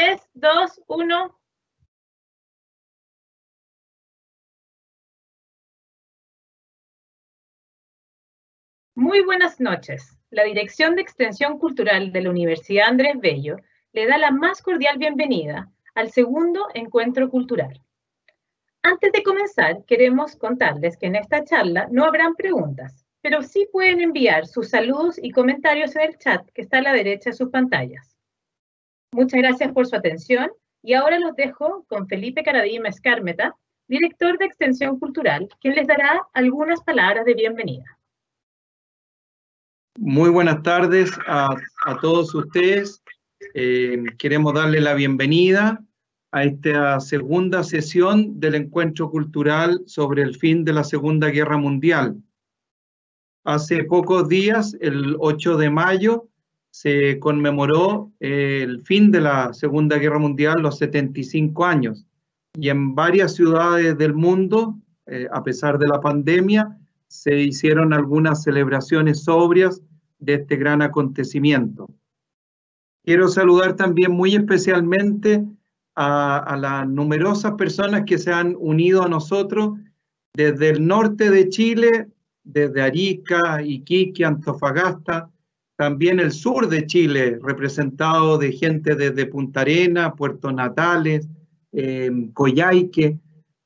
3, 2, 1. Muy buenas noches. La Dirección de Extensión Cultural de la Universidad Andrés Bello le da la más cordial bienvenida al segundo encuentro cultural. Antes de comenzar, queremos contarles que en esta charla no habrán preguntas, pero sí pueden enviar sus saludos y comentarios en el chat que está a la derecha de sus pantallas. Muchas gracias por su atención y ahora los dejo con Felipe Caradima Escármeta, director de Extensión Cultural, quien les dará algunas palabras de bienvenida. Muy buenas tardes a, todos ustedes. Eh, queremos darle la bienvenida a esta segunda sesión del encuentro cultural sobre el fin de la Segunda Guerra Mundial. Hace pocos días, el 8 de mayo, se conmemoró el fin de la Segunda Guerra Mundial, los 75 años. Y en varias ciudades del mundo, eh, a pesar de la pandemia, se hicieron algunas celebraciones sobrias de este gran acontecimiento. Quiero saludar también muy especialmente a, las numerosas personas que se han unido a nosotros desde el norte de Chile, desde Arica, Iquique, Antofagasta, también el sur de Chile, representado de gente desde Punta Arena, Puerto Natales, eh,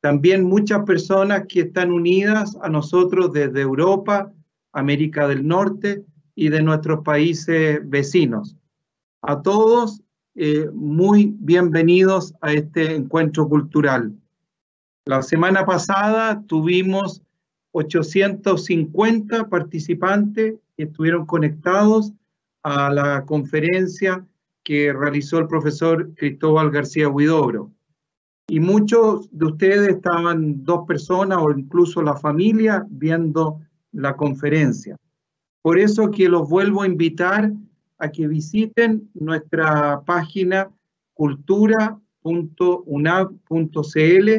también muchas personas que están unidas a nosotros desde Europa, América del Norte y de nuestros países vecinos. A todos, eh, muy bienvenidos a este encuentro cultural. La semana pasada tuvimos 850 participantes estuvieron conectados a la conferencia que realizó el profesor Cristóbal García Huidobro. Y muchos de ustedes estaban dos personas o incluso la familia viendo la conferencia. Por eso que los vuelvo a invitar a que visiten nuestra página cultura.unab.cl,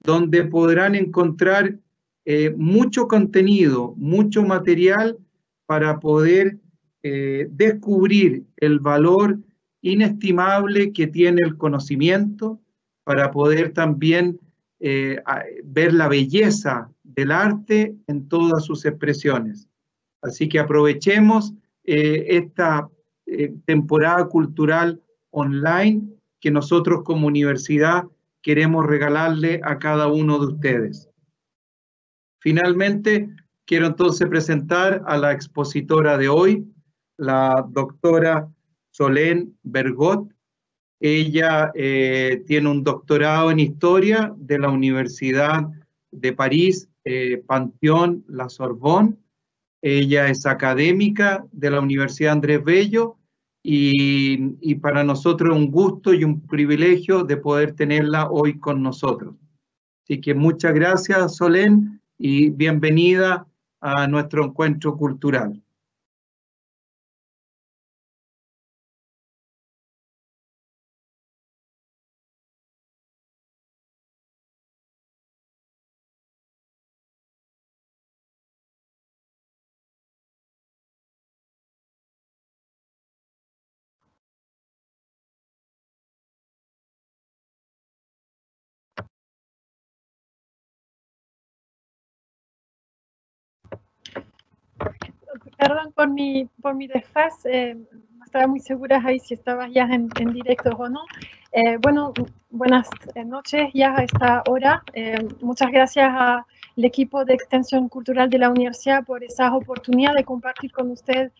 donde podrán encontrar eh, mucho contenido, mucho material para poder eh, descubrir el valor inestimable que tiene el conocimiento, para poder también eh, ver la belleza del arte en todas sus expresiones. Así que aprovechemos eh, esta temporada cultural online que nosotros como universidad queremos regalarle a cada uno de ustedes. Finalmente, quiero entonces presentar a la expositora de hoy, la doctora Solén Bergot. Ella eh, tiene un doctorado en historia de la Universidad de París, Panteón, La Sorbonne, ella es académica de la Universidad Andrés Bello y, para nosotros es un gusto y un privilegio de poder tenerla hoy con nosotros. Así que muchas gracias, Solén, y bienvenida a nuestro encuentro cultural. Por mi, por mi desfaz, eh, no estaba muy segura ahí si estabas ya en, en directo o no. Eh, bueno, buenas noches ya a esta hora. Eh, muchas gracias al equipo de Extensión Cultural de la Universidad por esa oportunidad de compartir con usted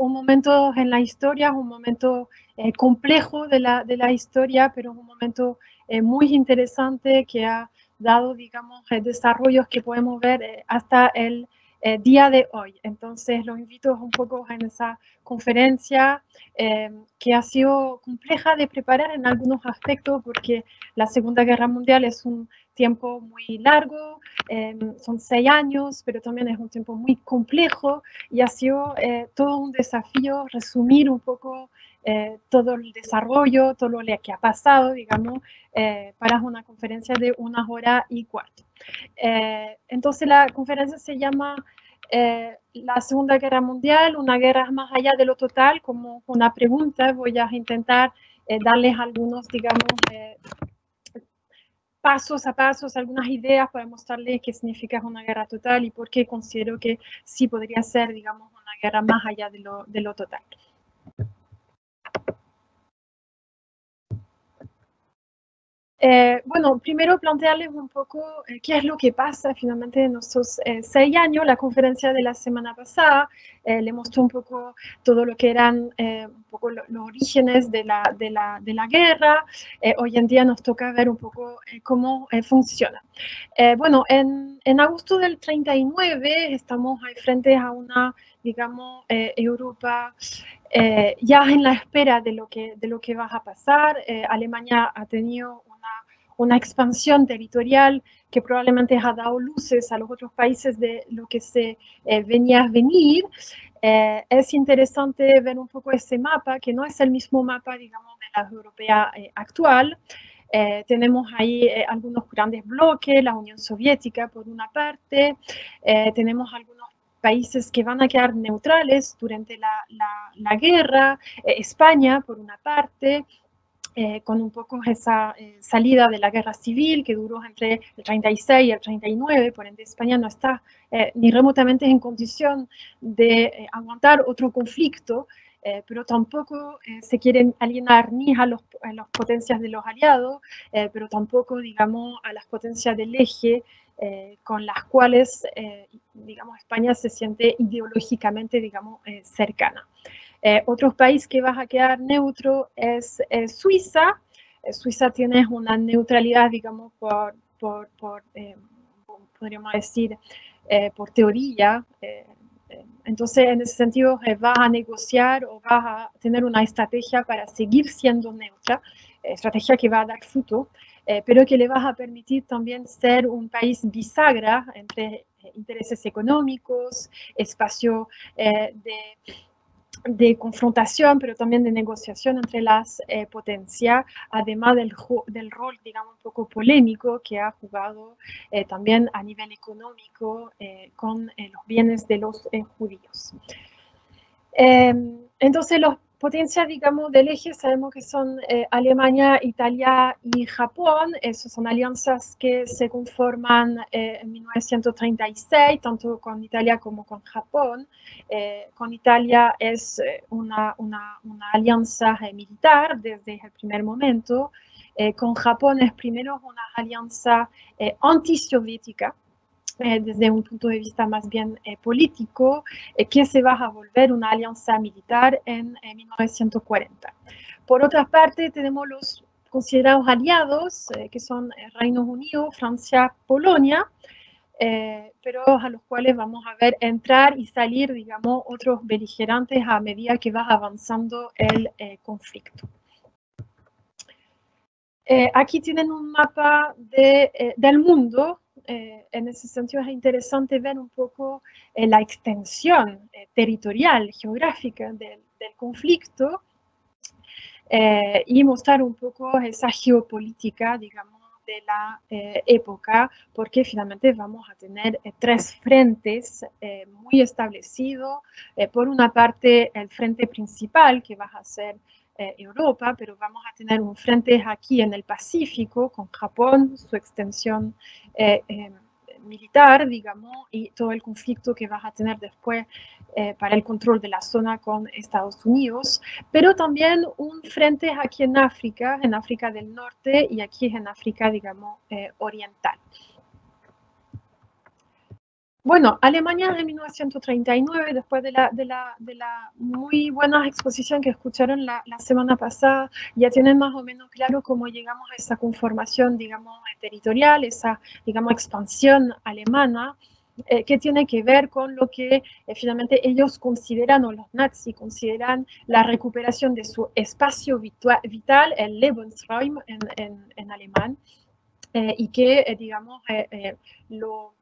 un momento en la historia, un momento complejo de la, de la historia, pero un momento muy interesante que ha dado, digamos, desarrollos que podemos ver hasta el eh, día de hoy. Entonces, los invito un poco en esa conferencia eh, que ha sido compleja de preparar en algunos aspectos porque la Segunda Guerra Mundial es un tiempo muy largo, eh, son seis años, pero también es un tiempo muy complejo y ha sido todo un desafío resumir un poco todo el desarrollo, todo lo que ha pasado, digamos, para una conferencia de una hora y cuarto. Eh, entonces la conferencia se llama eh, La Segunda Guerra Mundial, una guerra más allá de lo total, como una pregunta. Voy a intentar darles algunos, digamos, pasos a pasos, algunas ideas para mostrarles qué significa una guerra total y por qué considero que sí podría ser, digamos, una guerra más allá de lo, de lo total. Eh, bueno, primero plantearles un poco eh, qué es lo que pasa finalmente en estos eh, seis años. La conferencia de la semana pasada le mostró un poco todo lo que eran un poco los orígenes de la, de la, de la guerra. hoy en día nos toca ver un poco cómo funciona. bueno, en, en, agosto del 39 estamos ahí frente a una, digamos, Europa ya en la espera de lo que, de lo que va a pasar. Alemania ha tenido una expansión territorial que probablemente ha dado luces a los otros países de lo que se eh, venía a venir. Eh, es interesante ver un poco ese mapa, que no es el mismo mapa, digamos, de la europea eh, actual. tenemos ahí algunos grandes bloques, la Unión Soviética por una parte, tenemos algunos países que van a quedar neutrales durante la, la guerra, España por una parte, eh, con un poco esa eh, salida de la guerra civil que duró entre el 36 y el 39, por ende España no está eh, ni remotamente en condición de aguantar otro conflicto, pero tampoco se quieren alienar ni a, los, a las potencias de los aliados, pero tampoco, digamos, a las potencias del eje con las cuales, digamos, España se siente ideológicamente, digamos, cercana. Eh, otro país que va a quedar neutro es Suiza. Eh, Suiza tiene una neutralidad, digamos, por, por, por eh, podríamos decir, por teoría. entonces, en ese sentido, va a negociar o va a tener una estrategia para seguir siendo neutra, estrategia que va a dar fruto, pero que le va a permitir también ser un país bisagra entre intereses económicos, espacio de de confrontación, pero también de negociación entre las eh, potencias, además del, rol, digamos, un poco polémico que ha jugado eh, también a nivel económico eh, con los bienes de los judíos. Em, entonces, los potencias, digamos, del eje sabemos que son eh, Alemania, Italia y Japón. Esas son alianzas que se conforman eh, en 1936, tanto con Italia como con Japón. Eh, con Italia es una, una, una alianza militar desde el primer momento. con Japón es primero una alianza antisoviética eh, desde un punto de vista más bien eh, político, eh, que se va a volver una alianza militar en 1940. Por otra parte, tenemos los considerados aliados, que son Reino Unido, Francia, Polonia, pero a los cuales vamos a ver entrar y salir, digamos, otros beligerantes a medida que va avanzando el conflicto. aquí tienen un mapa de, del mundo eh, en ese sentido es interesante ver un poco eh, la extensión eh, territorial, geográfica del, conflicto y mostrar un poco esa geopolítica, digamos, de la época, porque finalmente vamos a tener tres frentes muy establecidos. por una parte, el frente principal, que va a ser Europa, pero vamos a tener un frente aquí en el Pacífico con Japón, su extensión eh, em, militar, digamos, y todo el conflicto que vas a tener después eh, para el control de la zona con Estados Unidos, pero también un frente aquí en África, en África del Norte y aquí en África, digamos, eh, oriental. Bueno, Alemania en 1939, después de la, de muy buena exposición que escucharon la, semana pasada, ya tienen más o menos claro cómo llegamos a esa conformación, digamos, territorial, esa, digamos, expansión alemana, eh, que tiene que ver con lo que eh, finalmente ellos consideran, o los nazis consideran, la recuperación de su espacio vital, el Lebensraum en, en, alemán, eh, y que, digamos, lo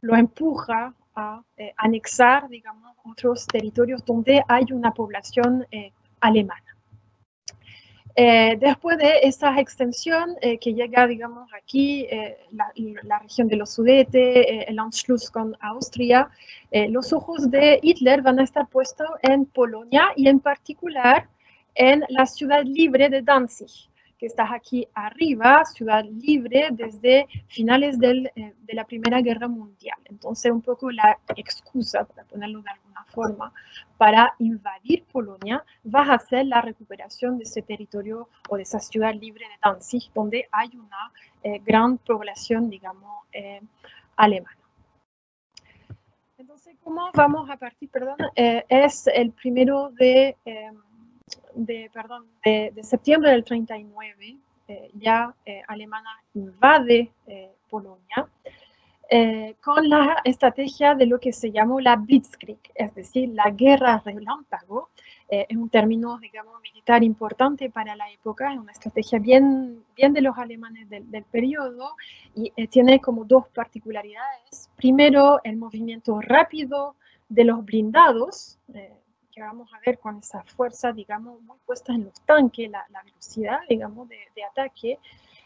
lo empuja a eh, anexar, digamos, otros territorios donde hay una población eh, alemana. Eh, después de esa extensión que llega, digamos, aquí, la, región de los Sudetes, el Anschluss con Austria, los ojos de Hitler van a estar puestos en Polonia y en particular en la ciudad libre de Danzig, que está aquí arriba, ciudad libre desde finales del, eh, de la Primera Guerra Mundial. Entonces, un poco la excusa, para ponerlo de alguna forma, para invadir Polonia va a ser la recuperación de ese territorio o de esa ciudad libre de Danzig, donde hay una eh, gran población, digamos, eh, alemana. Entonces, ¿cómo vamos a partir? Perdón, es el primero de de, perdón, de, septiembre del 39, eh, ya eh, Alemania invade eh, Polonia con la estrategia de lo que se llamó la Blitzkrieg, es decir, la guerra relámpago. es un término, digamos, militar importante para la época, es una estrategia bien, bien de los alemanes del, del periodo y tiene como dos particularidades. Primero, el movimiento rápido de los blindados, vamos a ver con esa fuerza, digamos, muy puesta en los tanques, la, velocidad, digamos, de, ataque,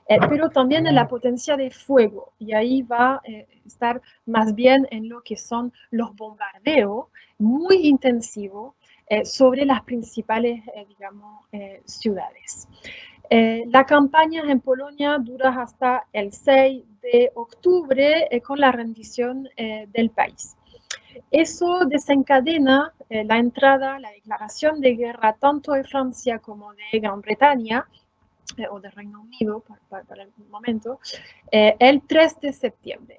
eh, pero también en la potencia de fuego. Y ahí va a eh, estar más bien en lo que son los bombardeos muy intensivos eh, sobre las principales, digamos, ciudades. la campaña en Polonia dura hasta el 6 de octubre con la rendición del país. Eso desencadena eh, la entrada, la declaración de guerra tanto de Francia como de Gran Bretaña, eh, o de Reino Unido para, el momento, eh, el 3 de septiembre.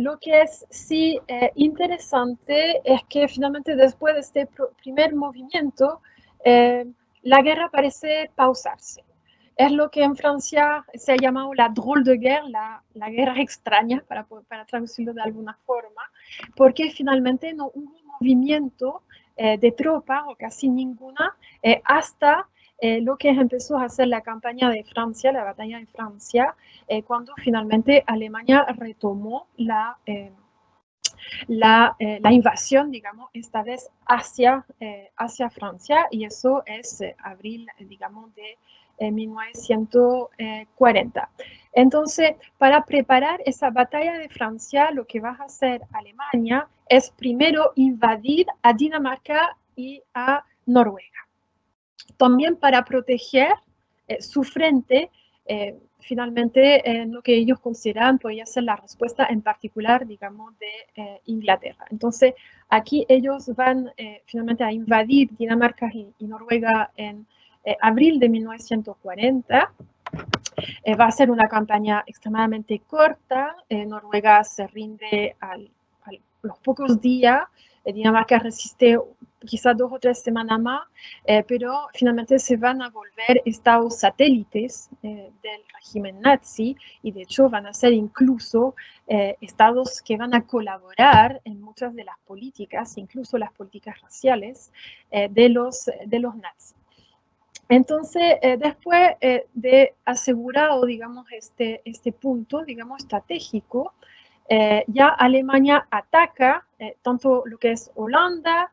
lo que es sí interesante es que finalmente después de este primer movimiento, la guerra parece pausarse es lo que en Francia se ha llamado la drôle de guerre, la, la guerra extraña, para, para, traducirlo de alguna forma, porque finalmente no hubo movimiento eh, de tropa, o casi ninguna, eh, hasta eh, lo que empezó a hacer la campaña de Francia, la batalla de Francia, cuando finalmente Alemania retomó la, la, la, invasión, digamos, esta vez hacia, hacia Francia, y eso es abril, digamos, de en 1940. Entonces, para preparar esa batalla de Francia, lo que va a hacer Alemania es primero invadir a Dinamarca y a Noruega. También para proteger eh, su frente, eh, finalmente en lo que ellos consideran podría ser la respuesta en particular, digamos, de eh, Inglaterra. Entonces, aquí ellos van finalmente a invadir Dinamarca y Noruega en abril de 1940. Eh, va a ser una campaña extremadamente corta. Eh, Noruega se rinde a los pocos días. Dinamarca resiste quizás dos o tres semanas más, pero finalmente se van a volver estados satélites del régimen nazi y de hecho van a ser incluso estados que van a colaborar en muchas de las políticas, incluso las políticas raciales de, los, de los nazis. Entonces, eh, después eh, de asegurado, digamos, este, este punto, digamos, estratégico, eh, ya Alemania ataca tanto lo que es Holanda,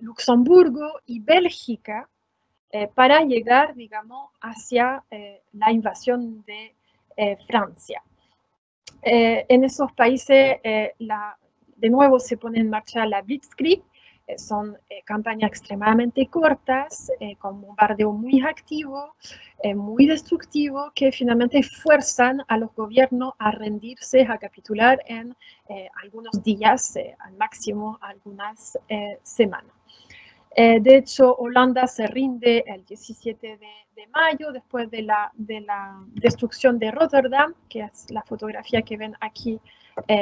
Luxemburgo y Bélgica para llegar, digamos, hacia la invasión de Francia. en esos países, de nuevo se pone en marcha la Blitzkrieg, son eh, campañas extremadamente cortas, eh, con bombardeo muy activo, muy destructivo, que finalmente fuerzan a los gobiernos a rendirse, a capitular en algunos días, al máximo algunas semanas. de hecho, Holanda se rinde el 17 de, mayo, después de la, de la, destrucción de Rotterdam, que es la fotografía que ven aquí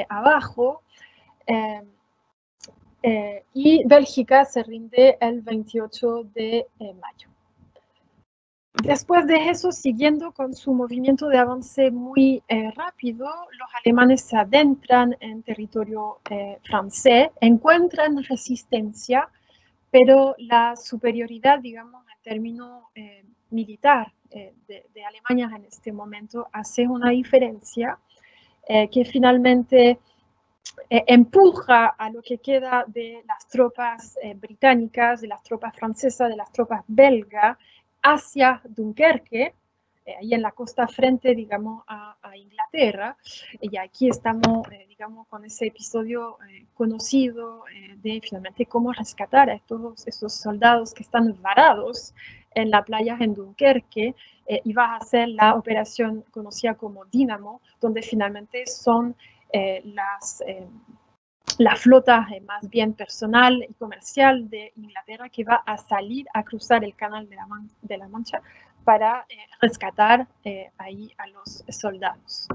abajo. Eh, y Bélgica se rinde el 28 de eh, mayo. Después de eso, siguiendo con su movimiento de avance muy eh, rápido, los alemanes se adentran en territorio francés, encuentran resistencia, pero la superioridad, digamos, en términos militar de, de, Alemania en este momento hace una diferencia que finalmente eh, empuja a lo que queda de las tropas eh, británicas, de las tropas francesas, de las tropas belgas hacia Dunkerque, ahí en la costa frente, digamos, a, Inglaterra. Y aquí estamos, digamos, con ese episodio conocido de finalmente cómo rescatar a todos esos soldados que están varados en la playa en Dunkerque eh, y va a hacer la operación conocida como Dínamo, donde finalmente son eh, las, eh, la flota más bien personal y comercial de Inglaterra que va a salir a cruzar el canal de la, de la Mancha para rescatar ahí a los soldados.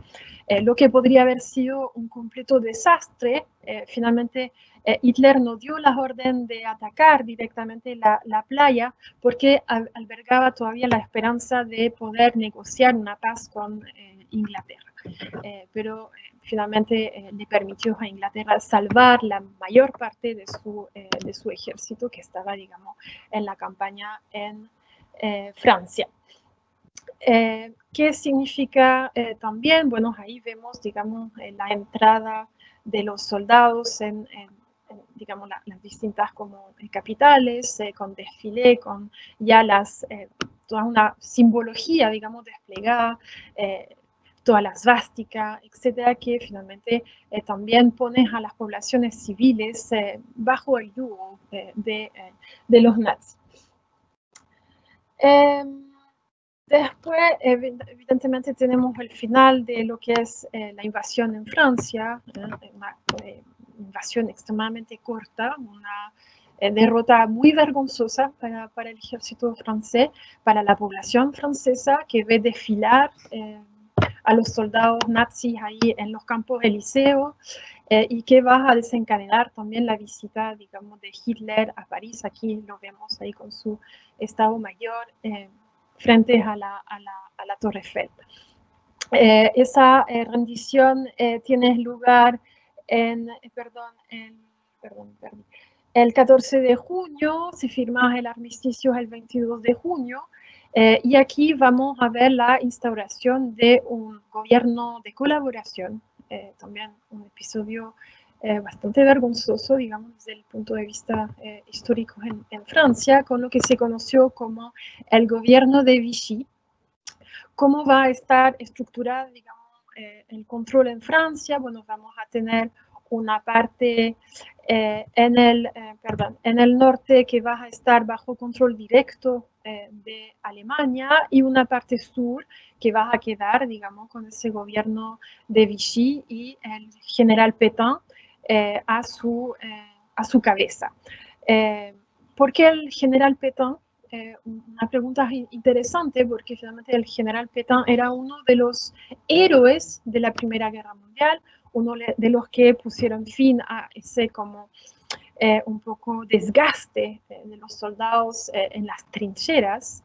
lo que podría haber sido un completo desastre, finalmente eh, Hitler no dio la orden de atacar directamente la, playa porque albergaba todavía la esperanza de poder negociar una paz con eh, Inglaterra. Eh, pero finalmente le permitió a Inglaterra salvar la mayor parte de su, de su ejército que estaba, digamos, en la campaña en Francia. ¿Qué significa también? Bueno, ahí vemos, digamos, la entrada de los soldados en, digamos, las distintas como eh, capitales, eh, con desfile, con ya las, eh, toda una simbología, digamos, desplegada, todas las vásticas, etcétera, que finalmente también pone a las poblaciones civiles bajo el yugo de, de, los nazis. Em, después, evidentemente, tenemos el final de lo que es la invasión en Francia, invasión extremadamente corta, una eh, derrota muy vergonzosa para, para, el ejército francés, para la población francesa que ve desfilar eh, a los soldados nazis ahí en los campos elíseos eh, y que va a desencadenar también la visita, digamos, de Hitler a París. Aquí lo vemos ahí con su Estado Mayor frente a la, a la, a la Torre Eiffel. esa rendición tiene lugar en, eh, perdón, perdón, el 14 de junio, se firma el armisticio el 22 de junio, eh, y aquí vamos a ver la instauración de un gobierno de colaboración, eh, también un episodio bastante vergonzoso, digamos, desde el punto de vista histórico en, en, Francia, con lo que se conoció como el gobierno de Vichy. ¿Cómo va a estar estructurado, digamos, el control en Francia? Bueno, vamos a tener una parte eh, en, el, eh, perdón, en el norte que va a estar bajo control directo eh, de Alemania y una parte sur que va a quedar, digamos, con ese gobierno de Vichy y el general Pétain a, su, a su cabeza. ¿Por qué el general Pétain? una pregunta interesante porque finalmente el general Pétain era uno de los héroes de la Primera Guerra Mundial, uno de los que pusieron fin a ese como eh, un poco desgaste eh, de los soldados eh, en las trincheras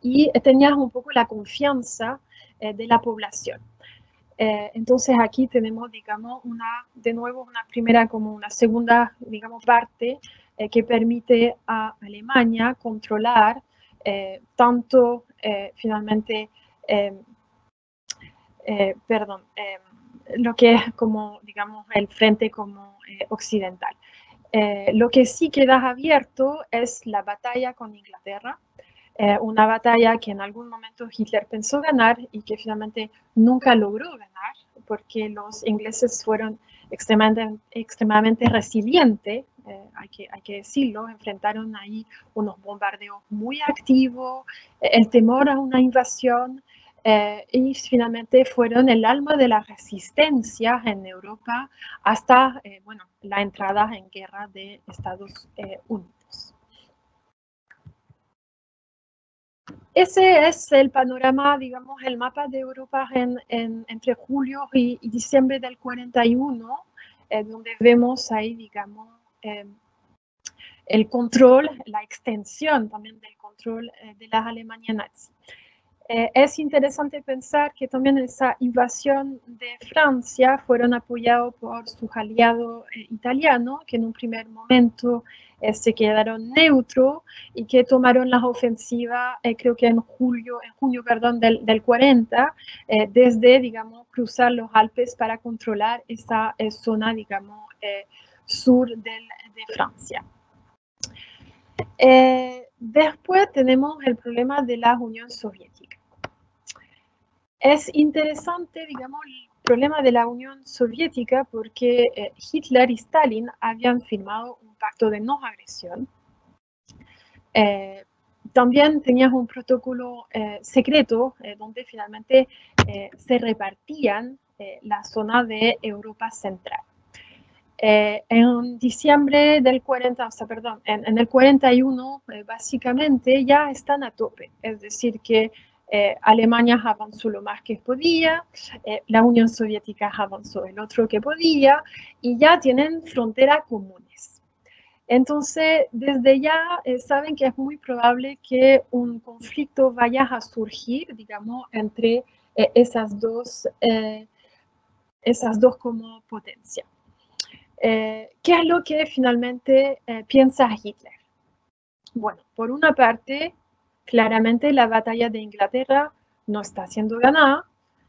y tenían un poco la confianza de la población. entonces aquí tenemos, digamos, una, de nuevo una primera como una segunda, digamos, parte que permite a Alemania controlar tanto finalmente, perdón, lo que es como, digamos, el frente como eh, occidental. Eh, lo que sí queda abierto es la batalla con Inglaterra, eh, una batalla que en algún momento Hitler pensó ganar y que finalmente nunca logró ganar, porque los ingleses fueron extremadamente, extremadamente resilientes, hay, que, hay que decirlo, enfrentaron ahí unos bombardeos muy activos, el temor a una invasión, eh, y finalmente fueron el alma de la resistencia en Europa hasta eh, bueno, la entrada en guerra de Estados eh, Unidos. Ese es el panorama, digamos, el mapa de Europa en, entre julio y, diciembre del 41, donde vemos ahí, digamos, el control, la extensión también del control de la Alemania nazi. Eh, es interesante pensar que también esa invasión de Francia fueron apoyados por su aliado eh, italiano, que en un primer momento eh, se quedaron neutros y que tomaron la ofensiva, creo que en julio, en junio, perdón, del, del 40, desde, digamos, cruzar los Alpes para controlar esa zona, digamos, sur del, de Francia. después tenemos el problema de la Unión Soviética. Es interesante, digamos, el problema de la Unión Soviética porque Hitler y Stalin habían firmado un pacto de no agresión. también tenías un protocolo secreto donde finalmente se repartían la zona de Europa Central. Eh, en diciembre del 40, o sea, perdón, en, el 41 eh, básicamente ya están a tope, es decir, que eh, Alemania avanzó lo más que podía, la Unión Soviética avanzó el otro que podía y ya tienen fronteras comunes. Entonces, desde ya saben que es muy probable que un conflicto vaya a surgir, digamos, entre esas dos, esas dos como potencia. Eh, ¿Qué es lo que finalmente eh, piensa Hitler? Bueno, por una parte, claramente la batalla de Inglaterra no está siendo ganada,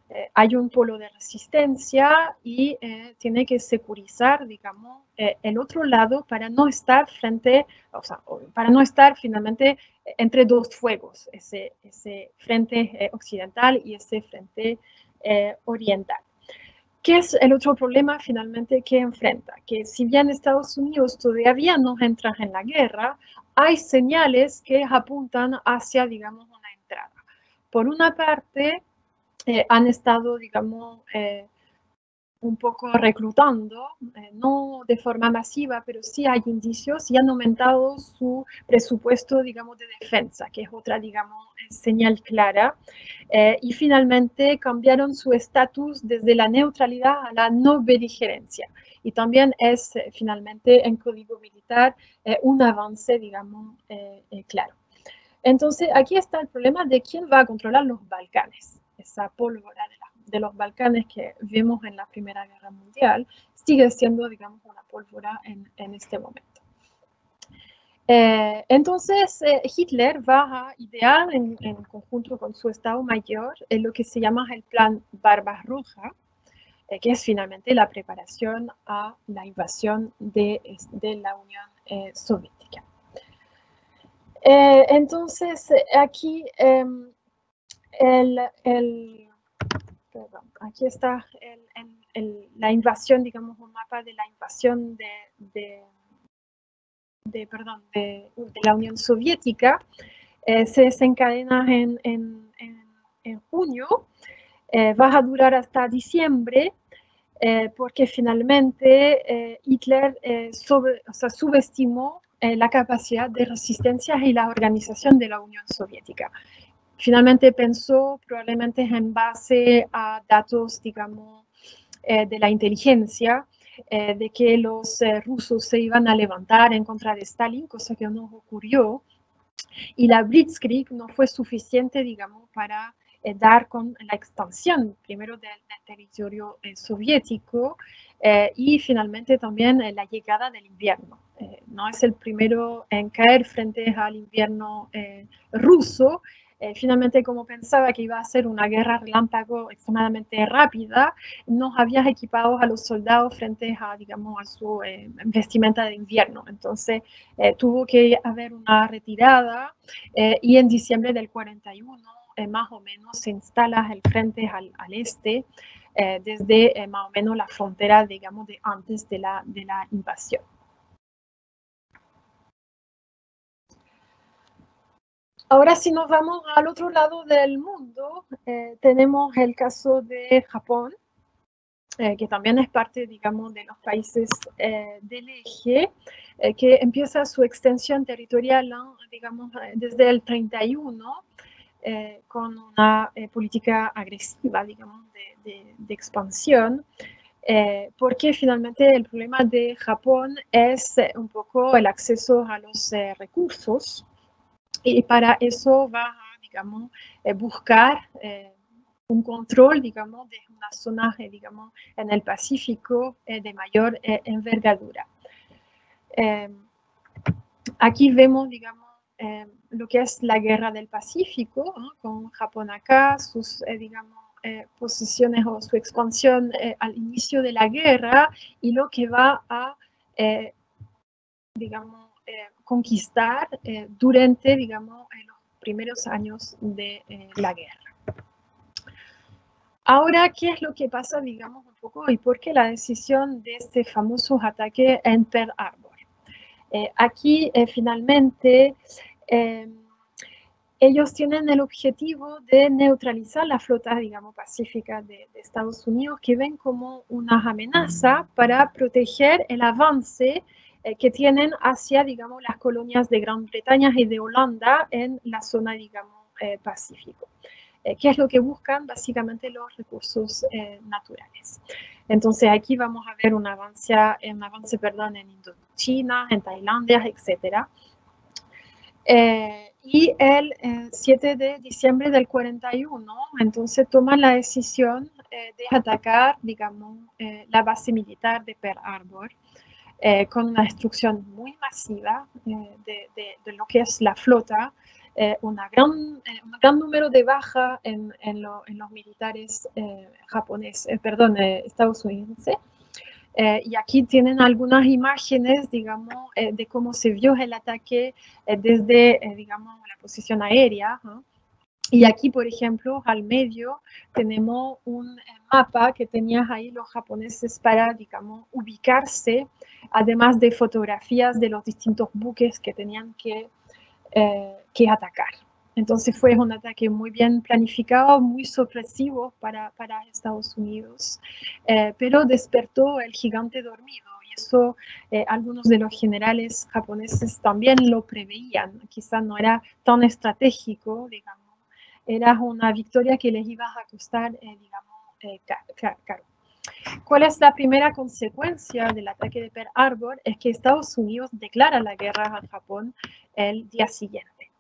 eh, hay un polo de resistencia y tiene que securizar, digamos, el otro lado para no estar frente, o sea, para no estar finalmente entre dos fuegos, ese, ese frente occidental y ese frente oriental. ¿Qué es el otro problema finalmente que enfrenta? Que si bien Estados Unidos todavía no entra en la guerra, hay señales que apuntan hacia, digamos, una entrada. Por una parte, eh, han estado, digamos, eh, un poco reclutando, eh, no de forma masiva, pero sí hay indicios y han aumentado su presupuesto, digamos, de defensa, que es otra, digamos, señal clara. Eh, y finalmente cambiaron su estatus desde la neutralidad a la no beligerencia. Y también es eh, finalmente en código militar un avance, digamos, claro. Entonces, aquí está el problema de quién va a controlar los Balcanes, esa pólvora de la de los Balcanes que vimos en la Primera Guerra Mundial sigue siendo, digamos, una pólvora en, en este momento. Eh, entonces, eh, Hitler va a idear en, en, conjunto con su Estado Mayor en lo que se llama el Plan Barbarroja, eh, que es finalmente la preparación a la invasión de, de la Unión Soviética. entonces, aquí em, el, el aquí está la invasión, digamos, un mapa de la invasión de, perdón, la Unión Soviética. Eh, se desencadena en, en, en, junio, eh, va a durar hasta diciembre, eh, porque finalmente Hitler subestimó la capacidad de resistencia y la organización de la Unión Soviética finalmente pensó probablemente en base a datos, digamos, eh, de la inteligencia, eh, de que los eh, rusos se iban a levantar en contra de Stalin, cosa que no ocurrió. Y la Blitzkrieg no fue suficiente, digamos, para dar con la expansión, primero del, territorio soviético y finalmente también la llegada del invierno. no es el primero en caer frente al invierno ruso, eh, finalmente, como pensaba que iba a ser una guerra relámpago extremadamente rápida, no había equipado a los soldados frente a, digamos, a su eh, vestimenta de invierno. Entonces, eh, tuvo que haber una retirada y en diciembre del 41, más o menos, se instala el frente al, al este, desde más o menos la frontera, digamos, de antes de la, de la invasión. Ahora si nos vamos al otro lado del mundo, eh, tenemos el caso de Japón, eh, que también es parte, digamos, de los países eh, del eje, que empieza su extensión territorial, digamos, desde el 31, con una política agresiva, digamos, de, de expansión. porque finalmente el problema de Japón es un poco el acceso a los recursos y para eso va a, digamos, eh, buscar eh, un control, digamos, de una zona, eh, digamos, en el Pacífico de mayor envergadura. aquí vemos, digamos, lo que es la guerra del Pacífico, con Japón acá, sus, digamos, posiciones o su expansión al inicio de la guerra y lo que va a, digamos, eh, conquistar eh, durante, digamos, los primeros años de eh, la guerra. ahora, ¿qué es lo que pasa, digamos, un poco y por qué la decisión de este famoso ataque en Pearl Harbor? aquí, finalmente, ellos tienen el objetivo de neutralizar la flota, digamos, pacífica de, Estados Unidos, que ven como una amenaza para proteger el avance eh, que tienen hacia, digamos, las colonias de Gran Bretaña y de Holanda en la zona, digamos, eh, Pacífico. Eh, ¿Qué es lo que buscan? Básicamente los recursos naturales. Entonces aquí vamos a ver un avance, un avance perdón, en Indochina, en Tailandia, etcétera. Y el 7 eh, de diciembre del 41, entonces toman la decisión eh, de atacar, digamos, eh, la base militar de Pearl Harbor con una destrucción muy masiva de, de, lo que es la flota, una gran, un gran número de bajas en, en, en, los militares japoneses, perdón, estadounidenses. Eh, y aquí tienen algunas imágenes, digamos, eh, de cómo se vio el ataque eh, desde, digamos, la posición aérea. Y aquí, por ejemplo, al medio tenemos un mapa que tenían ahí los japoneses para, digamos, ubicarse, además de fotografías de los distintos buques que tenían que, que atacar. Entonces fue un ataque muy bien planificado, muy sorpresivo para, para Estados Unidos, eh, pero despertó el gigante dormido eso eh, algunos de los generales japoneses también lo preveían. Quizá no era tan estratégico, digamos, era una victoria que les iba a costar, eh, digamos, caro. ¿Cuál es la primera consecuencia del ataque de Pearl Harbor? Es que Estados Unidos declara la guerra al Japón el día siguiente.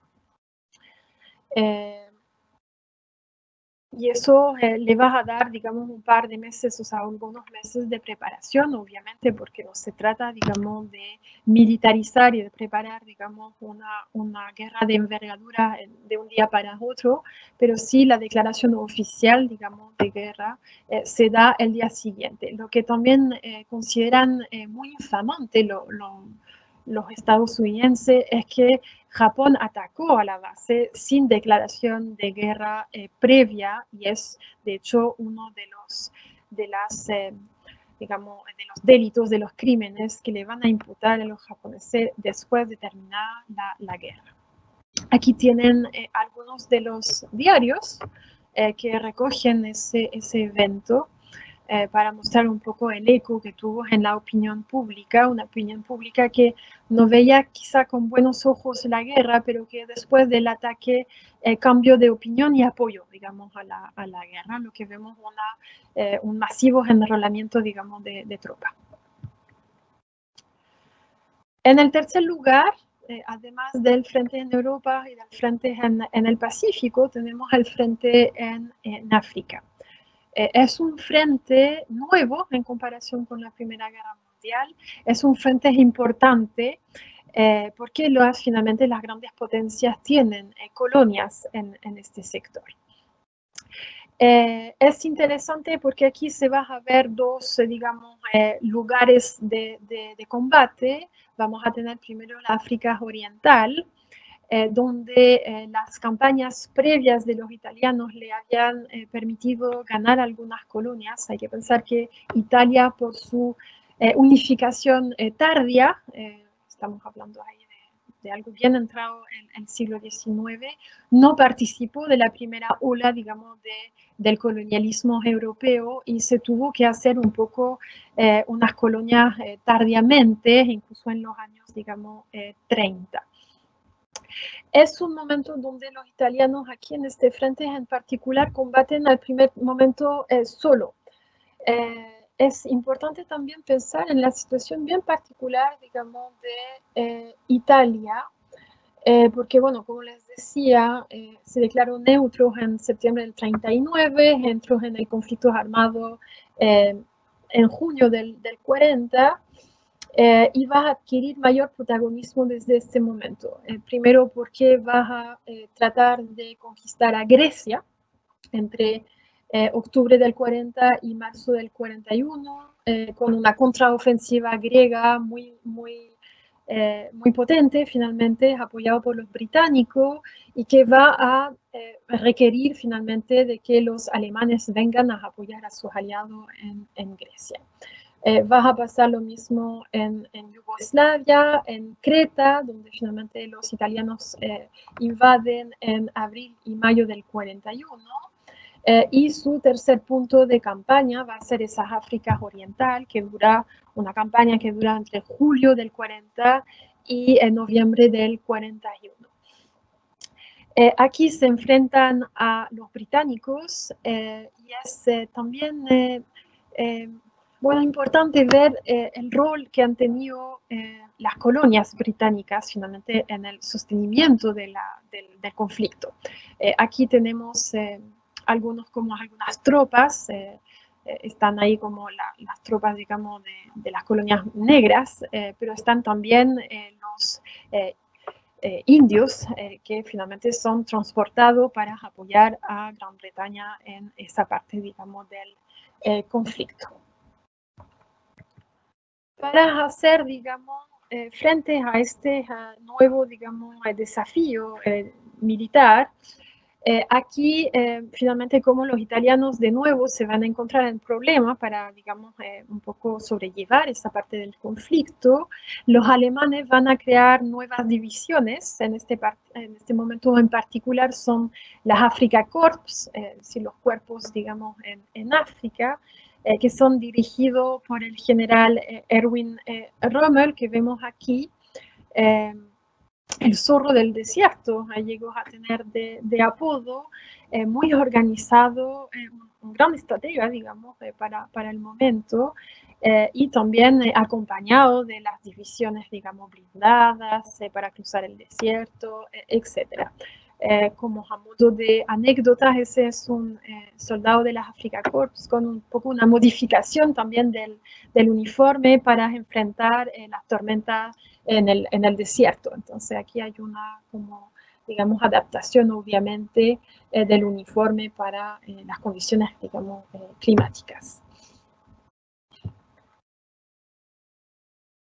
Eh, y eso eh, le va a dar, digamos, un par de meses, o sea, algunos meses de preparación, obviamente, porque no se trata, digamos, de militarizar y de preparar, digamos, una, una guerra de envergadura de un día para otro, pero sí la declaración oficial, digamos, de guerra eh, se da el día siguiente. Lo que también consideran muy infamante lo, lo los estadounidenses es que Japón atacó a la base sin declaración de guerra eh, previa y es de hecho uno de los, de las, eh, digamos, de los delitos, de los crímenes que le van a imputar a los japoneses después de terminar la, guerra. Aquí tienen eh, algunos de los diarios que recogen ese, ese evento. Eh, para mostrar un poco el eco que tuvo en la opinión pública, una opinión pública que no veía quizá con buenos ojos la guerra, pero que después del ataque eh, cambió de opinión y apoyo, digamos, a la, a la guerra, lo que vemos eh, un masivo enrolamiento, digamos, de, de tropas. En el tercer lugar, además del frente en Europa y del frente en, en el Pacífico, tenemos el frente en, en África. Eh, es un frente nuevo en comparación con la Primera Guerra Mundial, es un frente importante eh, porque finalmente las grandes potencias tienen eh, colonias en, este sector. es interesante porque aquí se van a ver dos, digamos, lugares de, de, combate. Vamos a tener primero la África Oriental, eh, donde eh, las campañas previas de los italianos le habían eh, permitido ganar algunas colonias. Hay que pensar que Italia, por su unificación tardía, estamos hablando ahí de, algo bien entrado en el siglo XIX, no participó de la primera ola, digamos, de, del colonialismo europeo y se tuvo que hacer un poco unas colonias tardíamente, incluso en los años, digamos, 30 es un momento donde los italianos aquí en este frente en particular combaten al primer momento eh, solo. Eh, es importante también pensar en la situación bien particular, digamos, de eh, Italia, porque, bueno, como les decía, se declaró neutro en septiembre del 39, entró en el conflicto armado en junio del, del 40, eh, y va a adquirir mayor protagonismo desde este momento. Eh, primero porque va a eh, tratar de conquistar a Grecia entre octubre del 40 y marzo del 41, con una contraofensiva griega muy, muy muy potente, finalmente apoyado por los británicos y que va a requerir finalmente de que los alemanes vengan a apoyar a sus aliados en, Grecia. Va a pasar lo mismo en, Yugoslavia, en Creta, donde finalmente los italianos invaden en abril y mayo del 41 eh, y su tercer punto de campaña va a ser esa África Oriental, que dura una campaña que dura entre julio del 40 y en noviembre del 41. Eh, aquí se enfrentan a los británicos eh, y es también bueno, importante ver el rol que han tenido las colonias británicas finalmente en el sostenimiento del, conflicto. aquí tenemos algunos como algunas tropas, eh, eh, están ahí como las tropas, digamos, de, las colonias negras, eh, pero están también los indios que finalmente son transportados para apoyar a Gran Bretaña en esa parte, digamos, del conflicto. Para hacer, digamos, frente a este nuevo, digamos, desafío militar, eh, aquí, eh, finalmente, como los italianos de nuevo se van a encontrar en problema para, digamos, eh, un poco sobrellevar esa parte del conflicto, los alemanes van a crear nuevas divisiones. En este, este momento en particular son las Africa Corps, si los cuerpos, digamos, en, en África, que son dirigidos por el general Erwin Rommel, que vemos aquí el zorro del desierto, llegó a tener de, apodo, eh, muy organizado, eh, un gran estratega, digamos, eh, para, para, el momento, y también acompañado de las divisiones, digamos, blindadas para cruzar el desierto, etc. como a modo de anécdota, ese es un soldado de las Africa Corps con un poco una modificación también del, uniforme para enfrentar las tormentas en el, en el desierto. Entonces aquí hay una como digamos, adaptación obviamente eh, del uniforme para eh, las condiciones, digamos,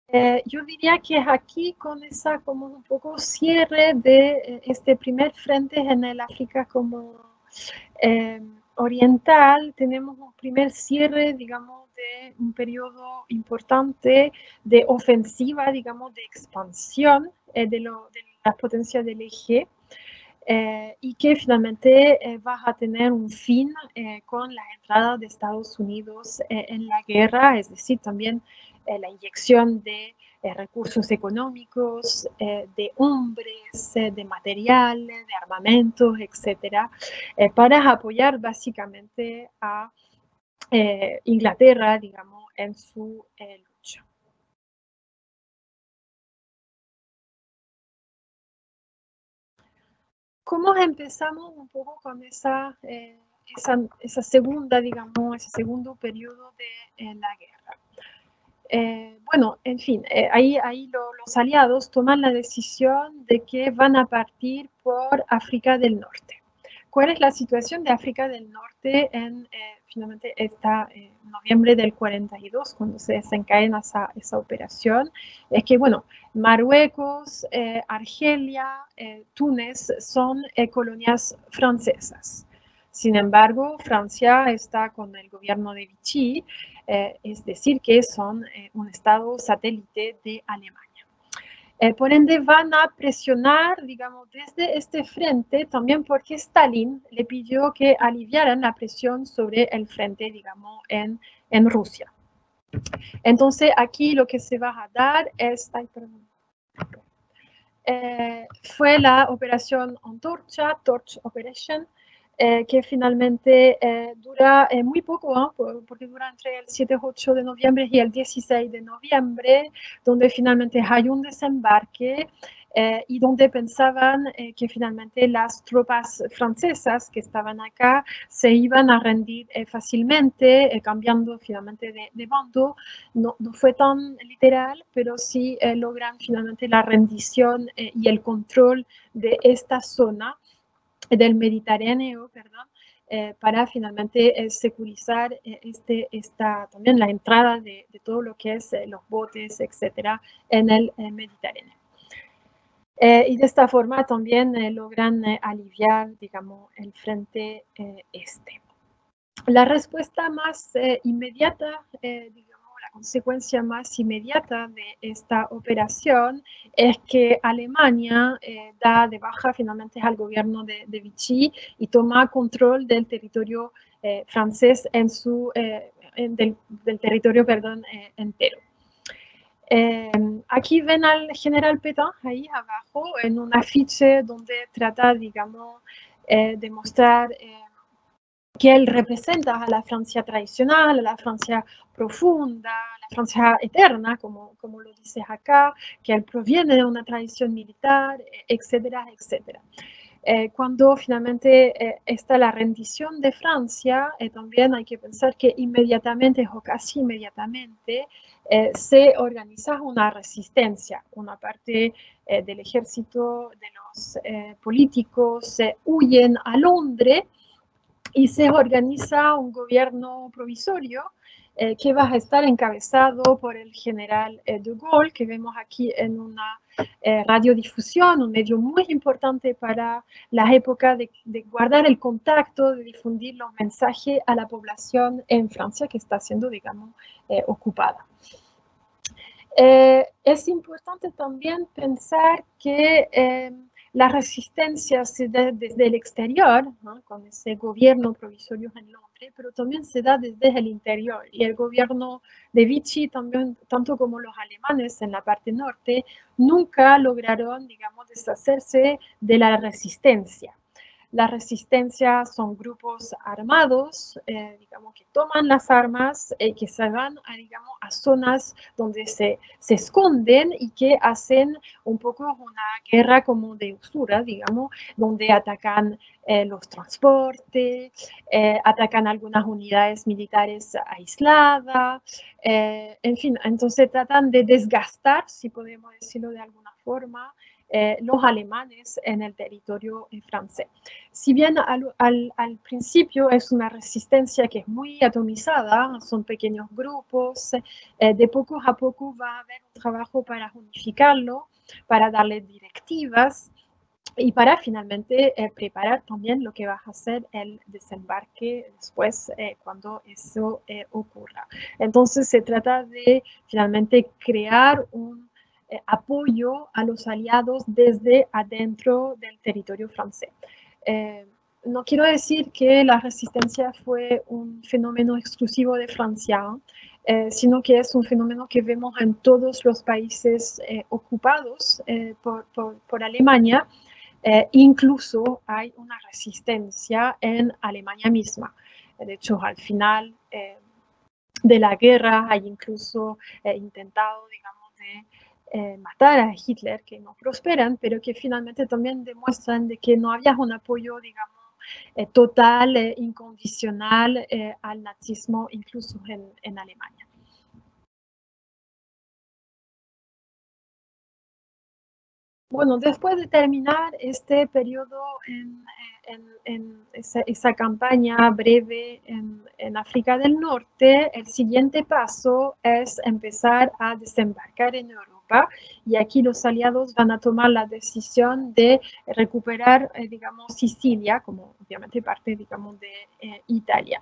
eh, yo diría que aquí con esa como un poco cierre de este primer frente en el África como oriental, tenemos un primer cierre, digamos, un periodo importante de ofensiva, digamos, de expansión eh, de, las potencias del eje. Eh, y que finalmente eh, va a tener un fin con la entrada de Estados Unidos en la guerra, es decir, también la inyección de recursos económicos, de hombres, de material, de armamentos, etcétera, para apoyar básicamente a eh, Inglaterra, digamos, en su eh, lucha. ¿Cómo empezamos un poco con esa, eh, esa, segunda, digamos, ese segundo periodo de la guerra? Bueno, en fin, ahí, ahí los aliados toman la decisión de que van a partir por África del Norte. ¿Cuál es la situación de África del Norte en finalmente está en noviembre del 42, cuando se desencadena esa, esa operación, es que, bueno, Marruecos, eh, Argelia, eh, Túnez son eh, colonias francesas. Sin embargo, Francia está con el gobierno de Vichy, es decir, que son un estado satélite de Alemania. Eh, por ende, van a presionar, digamos, desde este frente, también porque Stalin le pidió que aliviaran la presión sobre el frente, digamos, en, en Rusia. Entonces, aquí lo que se va a dar es... Eh, fue la operación Antorcha, Torch Operation, eh, que finalmente eh, dura eh, muy poco, porque dura entre el 7-8 de noviembre y el 16 de noviembre, donde finalmente hay un desembarque y donde pensaban que finalmente las tropas francesas que estaban acá se iban a rendir fácilmente, cambiando finalmente de, de bando. No, no, fue tan literal, pero sí logran finalmente la rendición y el control de esta zona del Mediterráneo, perdón, para finalmente securizar este, esta, también la entrada de, de todo lo que es los botes, etcétera, en el Mediterráneo. y de esta forma también logran aliviar, digamos, el frente este. La respuesta más inmediata, consecuencia más inmediata de esta operación es que Alemania eh, da de baja finalmente al gobierno de, Vichy y toma control del territorio eh, francés en su, eh, del, territorio perdón, entero. aquí ven al general Pétain ahí abajo en un afiche donde trata, digamos, de mostrar que él representa a la Francia tradicional, a la Francia profunda, a la Francia eterna, como, como lo dices acá, que él proviene de una tradición militar, etcétera, etcétera. Eh, cuando finalmente eh, está la rendición de Francia, eh, también hay que pensar que inmediatamente o casi inmediatamente se organiza una resistencia. Una parte del ejército, de los políticos, huyen a Londres y se organiza un gobierno provisorio eh, que va a estar encabezado por el general eh, de Gaulle, que vemos aquí en una eh, radiodifusión, un medio muy importante para la época de, de, guardar el contacto, de difundir los mensajes a la población en Francia que está siendo, digamos, ocupada. es importante también pensar que la resistencia se da desde el exterior, con ese gobierno provisorio en Londres, pero también se da desde el interior. Y el gobierno de Vichy, también, tanto como los alemanes en la parte norte, nunca lograron, digamos, deshacerse de la resistencia. La resistencia son grupos armados, eh, digamos, que toman las armas y que se van a, digamos, a zonas donde se, se esconden y que hacen un poco una guerra como de usura, digamos, donde atacan eh, los transportes, eh, atacan algunas unidades militares aisladas, en fin, entonces tratan de desgastar, si podemos decirlo de alguna forma, eh, los alemanes en el territorio eh, francés. Si bien al, principio es una resistencia que es muy atomizada, son pequeños grupos, eh, de poco a poco va a haber un trabajo para unificarlo, para darle directivas y para finalmente preparar también lo que va a hacer el desembarque después cuando eso ocurra. Entonces se trata de finalmente crear un eh, apoyo a los aliados desde adentro del territorio francés. Eh, no quiero decir que la resistencia fue un fenómeno exclusivo de Francia, eh, sino que es un fenómeno que vemos en todos los países ocupados por, por, Alemania. incluso hay una resistencia en Alemania misma. De hecho, al final de la guerra hay incluso intentado, digamos, eh, matar a Hitler, que no prosperan, pero que finalmente también demuestran de que no había un apoyo, digamos, eh, total, e incondicional al nazismo, incluso en, en, Alemania. Bueno, después de terminar este periodo en, en, esa, esa, campaña breve en, en, África del Norte, el siguiente paso es empezar a desembarcar en Europa y aquí los aliados van a tomar la decisión de recuperar, eh, digamos, Sicilia, como obviamente parte, digamos, de eh, Italia.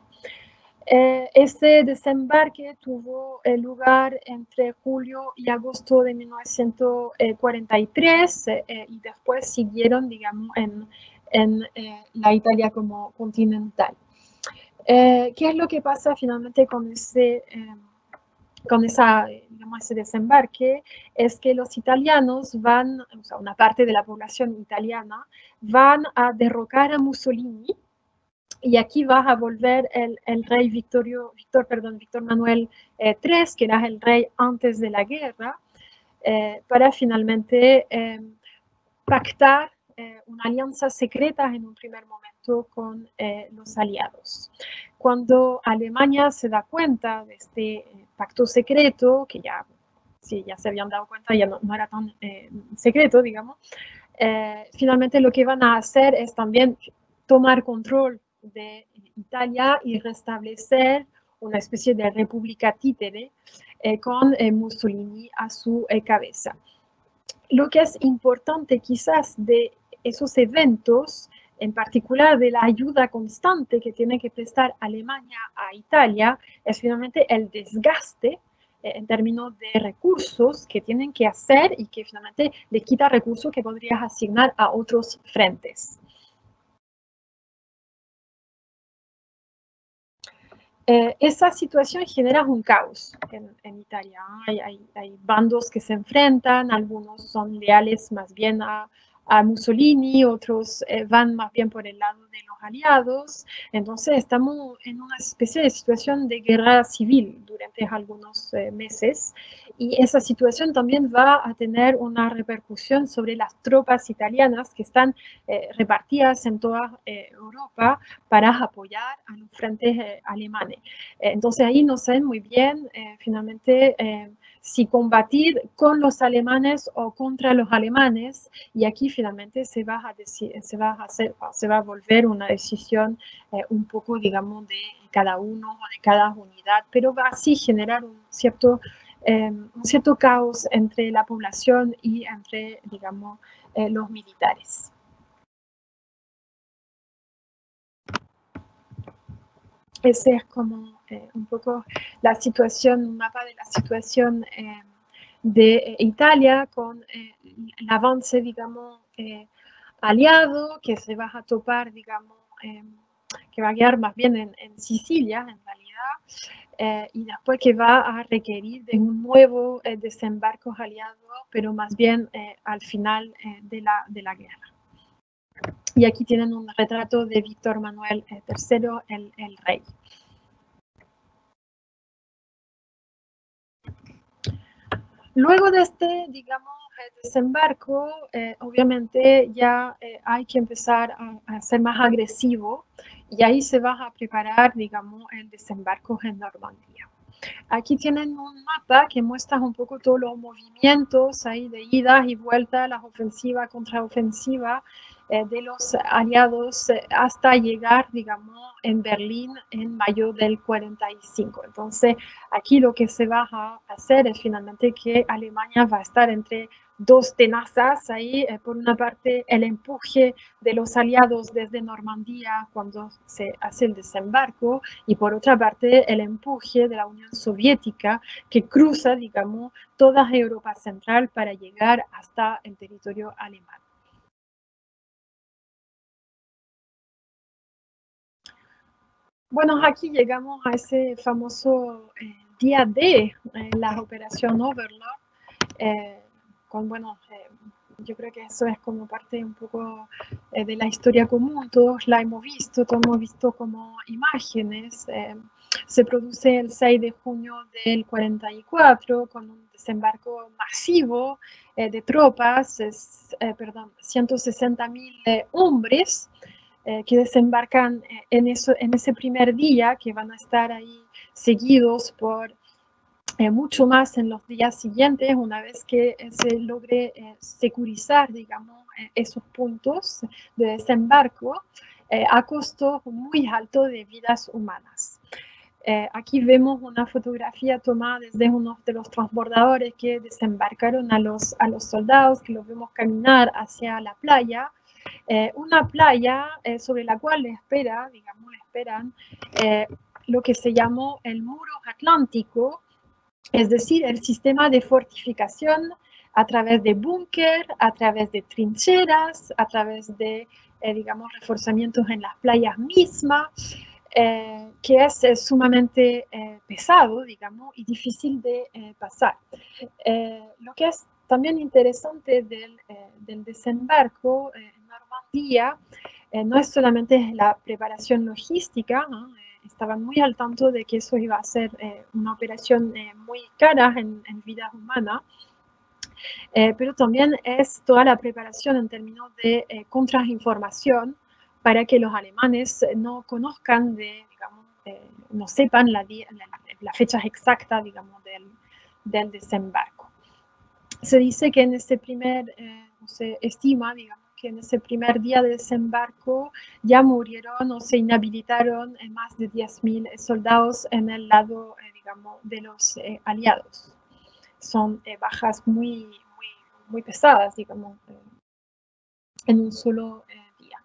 Eh, este desembarque tuvo lugar entre julio y agosto de 1943 y después siguieron, digamos, en, en la Italia como continental. ¿Qué es lo que pasa finalmente con ese con esa, ese desembarque es que los italianos van, o sea, una parte de la población italiana, van a derrocar a Mussolini y aquí va a volver el, el rey Victorio, Victor, perdón, Víctor Manuel III, eh, que era el rey antes de la guerra, eh, para finalmente eh, pactar una alianza secreta en un primer momento con los aliados. Cuando Alemania se da cuenta de este pacto secreto, que ya, sí, ya se habían dado cuenta, ya no, era tan eh, secreto, digamos, eh, finalmente lo que van a hacer es también tomar control de Italia y restablecer una especie de república títere con Mussolini a su cabeza. Lo que es importante quizás de esos eventos, en particular de la ayuda constante que tiene que prestar Alemania a Italia, es finalmente el desgaste eh, en términos de recursos que tienen que hacer y que finalmente le quita recursos que podrías asignar a otros frentes. Eh, esa situación genera un caos en, Italia. Hay, hay, bandos que se enfrentan, algunos son leales más bien a, a Mussolini, otros eh, van más bien por el lado de los aliados. Entonces estamos en una especie de situación de guerra civil durante algunos eh, meses y esa situación también va a tener una repercusión sobre las tropas italianas que están eh, repartidas en toda Europa para apoyar a los frentes alemanes. entonces ahí no saben muy bien finalmente si combatir con los alemanes o contra los alemanes y aquí finalmente se va a, se va a, hacer, se va a volver una decisión eh, un poco, digamos, de cada uno o de cada unidad, pero va así generar un cierto, eh, un cierto caos entre la población y entre, digamos, eh, los militares. Ese es como eh, un poco la situación, un mapa de la situación eh, de eh, Italia con el avance, digamos, aliado que se va a topar, digamos, que va a quedar más bien en, Sicilia, en realidad, y después que va a requerir de un nuevo desembarco aliado, pero más bien al final de, la, de la guerra. Y aquí tienen un retrato de Víctor Manuel III, el, el rey. Luego de este, digamos, desembarco, eh, obviamente ya eh, hay que empezar a, ser más agresivo y ahí se va a preparar, digamos, el desembarco en Normandía. Aquí tienen un mapa que muestra un poco todos los movimientos ahí de ida y vuelta, las ofensivas, contraofensivas eh, de los aliados eh, hasta llegar, digamos, en Berlín en mayo del 45. Entonces, aquí lo que se va a hacer es finalmente que Alemania va a estar entre dos tenazas ahí, eh, por una parte el empuje de los aliados desde Normandía cuando se hace el desembarco y por otra parte el empuje de la Unión Soviética que cruza, digamos, toda Europa Central para llegar hasta el territorio alemán. Bueno, aquí llegamos a ese famoso eh, día D, eh, la operación Overlord, eh, con, bueno, yo creo que eso es como parte un poco de la historia común, todos la hemos visto, todos hemos visto como imágenes. se produce el 6 de junio del 44 con un desembarco masivo de tropas, perdón, 160 mil hombres. Eh, que desembarcan eh, en, eso, en ese primer día, que van a estar ahí seguidos por eh, mucho más en los días siguientes, una vez que se logre securizar, digamos, esos puntos de desembarco a costo muy alto de vidas humanas. aquí vemos una fotografía tomada desde uno de los transbordadores que desembarcaron a los, a los soldados, que los vemos caminar hacia la playa eh, una playa eh, sobre la cual espera, digamos, esperan eh, lo que se llamó el muro atlántico, es decir, el sistema de fortificación a través de búnker, a través de trincheras, a través de, digamos, reforzamientos en las playas mismas, que es sumamente pesado, digamos, y difícil de pasar. lo que es también interesante del, del desembarco eh, no es solamente la preparación logística, eh, estaban muy al tanto de que eso iba a ser eh, una operación muy cara en, vida humana, pero también es toda la preparación en términos de contrainformación para que los alemanes no conozcan, de, digamos, no sepan la, la, fecha exacta, digamos, del, desembarco. Se dice que en este primer, se estima, digamos, que en ese primer día de desembarco ya murieron o se inhabilitaron más de 10.000 soldados en el lado, digamos, de los aliados. Son bajas muy, muy, muy pesadas, digamos, en un solo día.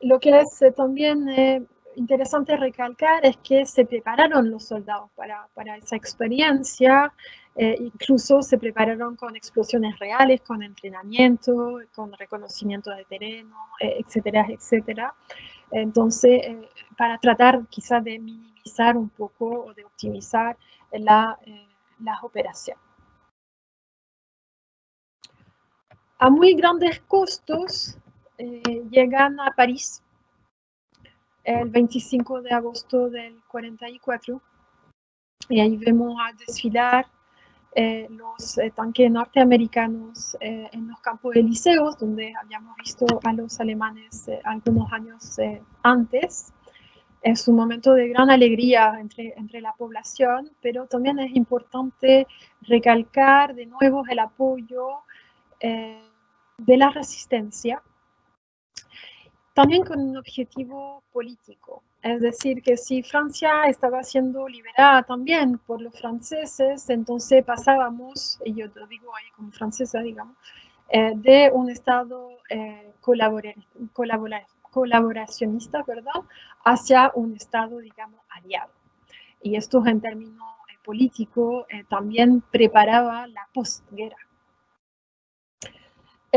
Lo que es también interesante recalcar es que se prepararon los soldados para, para esa experiencia, eh, incluso se prepararon con explosiones reales, con entrenamiento, con reconocimiento de terreno, eh, etcétera, etcétera. Entonces, eh, para tratar quizás de minimizar un poco o de optimizar la, las operaciones. A muy grandes costos llegan a París el 25 de agosto del 44 y ahí vemos a desfilar eh, los eh, tanques norteamericanos eh, en los campos elíseos, donde habíamos visto a los alemanes algunos años antes. Es un momento de gran alegría entre, entre la población, pero también es importante recalcar de nuevo el apoyo de la resistencia también con un objetivo político. Es decir, que si Francia estaba siendo liberada también por los franceses, entonces pasábamos, y yo lo digo ahí como francesa, digamos, eh, de un Estado eh, colaboracionista, ¿verdad?, hacia un Estado, digamos, aliado. Y esto en términos eh, políticos también preparaba la postguerra.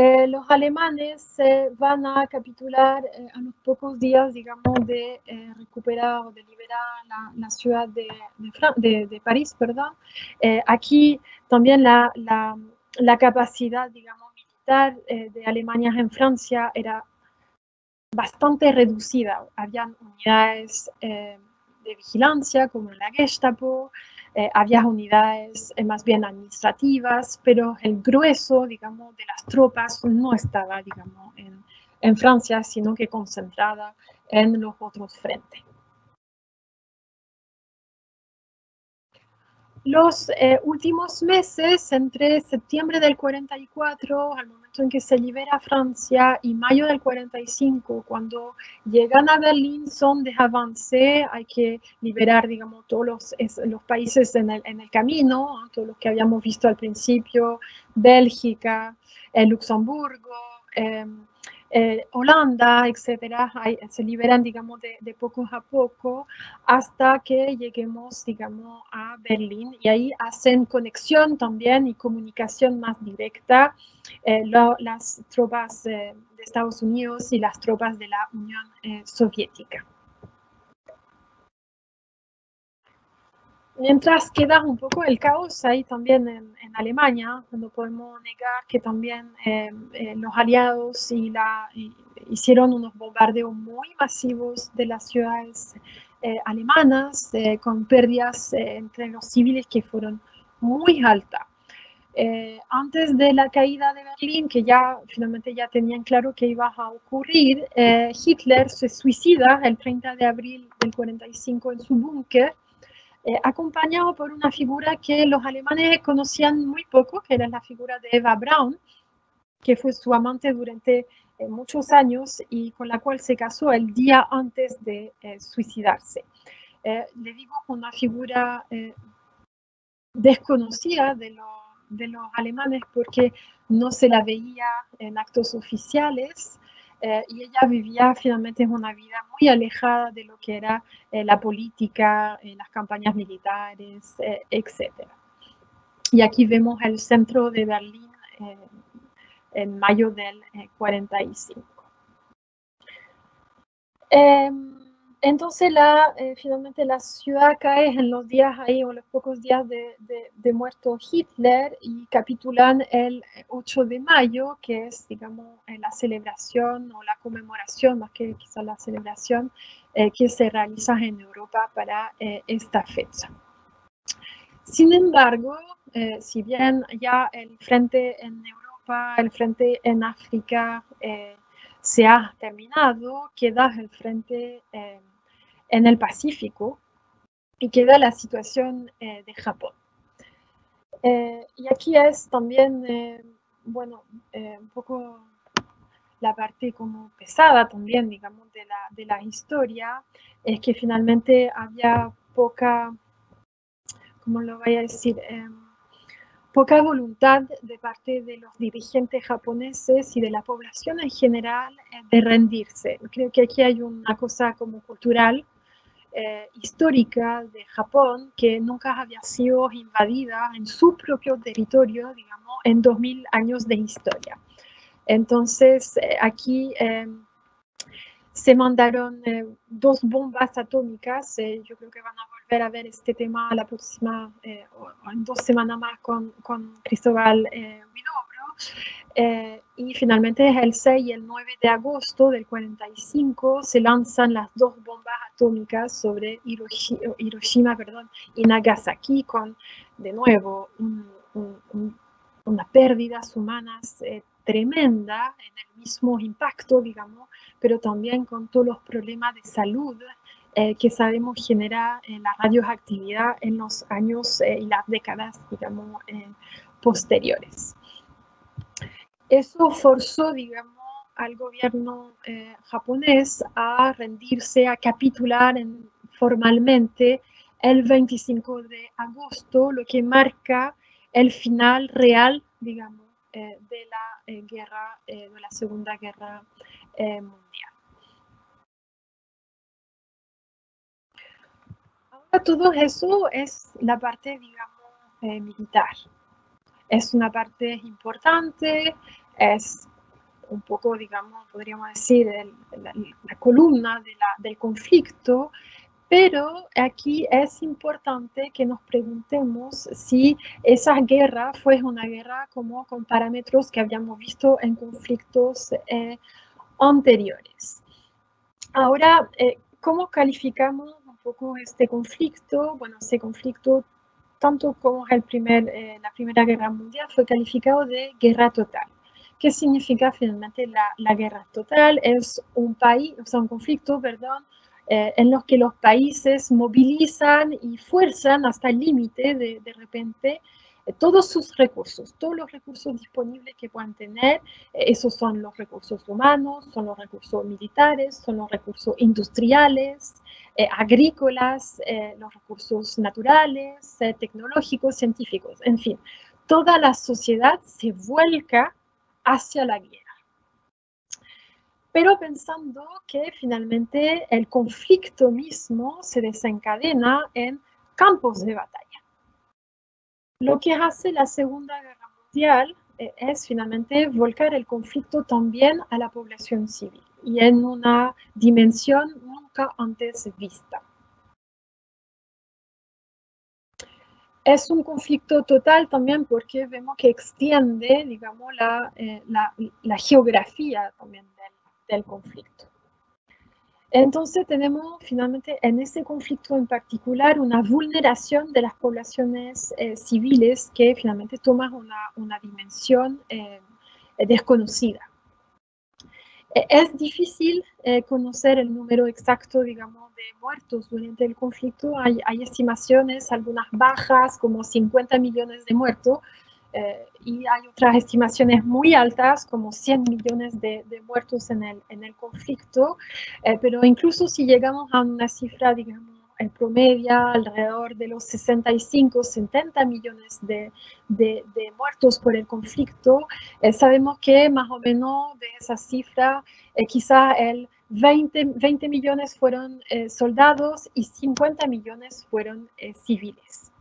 Eh, los alemanes se van a capitular eh, a los pocos días, digamos, de eh, recuperar o de liberar la, ciudad de, de, París, perdón. aquí también la, la, capacidad, digamos, militar de Alemania en Francia era bastante reducida. Habían unidades de vigilancia como la Gestapo, eh, había unidades eh, más bien administrativas, pero el grueso, digamos, de las tropas no estaba, digamos, en, en Francia, sino que concentrada en los otros frentes. Los eh, últimos meses, entre septiembre del 44, al momento en que se libera Francia, y mayo del 45, cuando llegan a Berlín, son de avance, hay que liberar, digamos, todos los, los países en el, en el camino, todos los que habíamos visto al principio, Bélgica, eh, Luxemburgo, eh, eh, Holanda, etcétera, se liberan, digamos, de, poco a poco hasta que lleguemos, digamos, a Berlín y ahí hacen conexión también y comunicación más directa eh, las tropas eh, de Estados Unidos y las tropas de la Unión Soviética. Mientras queda un poco el caos ahí también en, Alemania, no podemos negar que también eh, eh, los aliados hicieron unos bombardeos muy masivos de las ciudades eh, alemanas, con pérdidas entre los civiles que fueron muy altas. antes de la caída de Berlín, que ya finalmente ya tenían claro que iba a ocurrir, Hitler se suicida el 30 de abril del 45 en su búnker eh, acompañado por una figura que los alemanes conocían muy poco, que era la figura de Eva Braun, que fue su amante durante eh, muchos años y con la cual se casó el día antes de eh, suicidarse. le digo una figura desconocida de, de los alemanes porque no se la veía en actos oficiales, eh, y ella vivía finalmente una vida muy alejada de lo que era eh, la política, eh, las campañas militares, etc. Y aquí vemos el centro de Berlín en mayo del 45. Entonces, la, eh, finalmente la ciudad cae en los días ahí, o los pocos días de, muerto Hitler, y capitulan el 8 de mayo, que es, digamos, eh, la celebración o la conmemoración, más que quizás la celebración, eh, que se realiza en Europa para esta fecha. Sin embargo, si bien ya el frente en Europa, el frente en África, se ha terminado, queda el frente eh, en el Pacífico y queda la situación eh, de Japón. Eh, y aquí es también bueno, un poco la parte como pesada también, digamos, de la, de la historia, es que finalmente había poca, ¿cómo lo voy a decir? Poca voluntad de parte de los dirigentes japoneses y de la población en general eh, de rendirse. Creo que aquí hay una cosa como cultural, eh, histórica de Japón que nunca había sido invadida en su propio territorio, digamos, en 2000 años de historia. Entonces, eh, aquí se mandaron eh, dos bombas atómicas. Eh, yo creo que van a volver a ver este tema la próxima, en dos semanas más con, con Cristóbal Huidobro. y finalmente el 6 y el 9 de agosto del 45 se lanzan las dos bombas atómicas sobre Hiroshima, perdón, y Nagasaki con, de nuevo, unas pérdidas humanas tremenda en el mismo impacto, digamos, pero también con todos los problemas de salud eh, que sabemos genera en la radioactividad en los años eh, y las décadas, digamos, eh, posteriores. Eso forzó, digamos, al gobierno japonés a rendirse, a capitular formalmente el 25 de agosto, lo que marca el final real, digamos, de la eh, guerra, eh, de la Segunda Guerra eh, Mundial. Ahora todo eso es la parte, digamos, militar. Es una parte importante, es un poco, digamos, podríamos decir, la, columna del conflicto, pero aquí es importante que nos preguntemos si esa guerra fue una guerra como con parámetros que habíamos visto en conflictos eh, anteriores. Ahora, eh, ¿cómo calificamos un poco este conflicto? Bueno, este conflicto, tanto como el primer, eh, la Primera Guerra Mundial, fue calificado de guerra total. ¿Qué significa finalmente la, la guerra total? Es un país, o sea, un conflicto, perdón, eh, en los que los países movilizan y fuerzan hasta el límite de, de repente eh, todos sus recursos, todos los recursos disponibles que puedan tener. Eh, esos son los recursos humanos, son los recursos militares, son los recursos industriales, agrícolas, los recursos naturales, tecnológicos, científicos, en fin. Toda la sociedad se vuelca hacia la guerra pero pensando que finalmente el conflicto mismo se desencadena en campos de batalla. Lo que hace la Segunda Guerra Mundial eh, es finalmente volcar el conflicto también a la población civil y en una dimensión nunca antes vista. Es un conflicto total también porque vemos que extiende, digamos, la, eh, geografía también del conflicto. Entonces tenemos finalmente en ese conflicto en particular una vulneración de las poblaciones eh, civiles que finalmente toma una, una dimensión eh, desconocida. E, es difícil eh, conocer el número exacto, digamos, de muertos durante el conflicto. Hay estimaciones, algunas bajas, como 50 millones de muertos, eh, y hay otras estimaciones muy altas, como 100 millones de, muertos en el, en el conflicto, eh, pero incluso si llegamos a una cifra, digamos, en promedio alrededor de los 65, 70 millones de, de, muertos por el conflicto, eh, sabemos que más o menos de esa cifra, quizá el 20, 20 millones fueron soldados y 50 millones fueron civiles.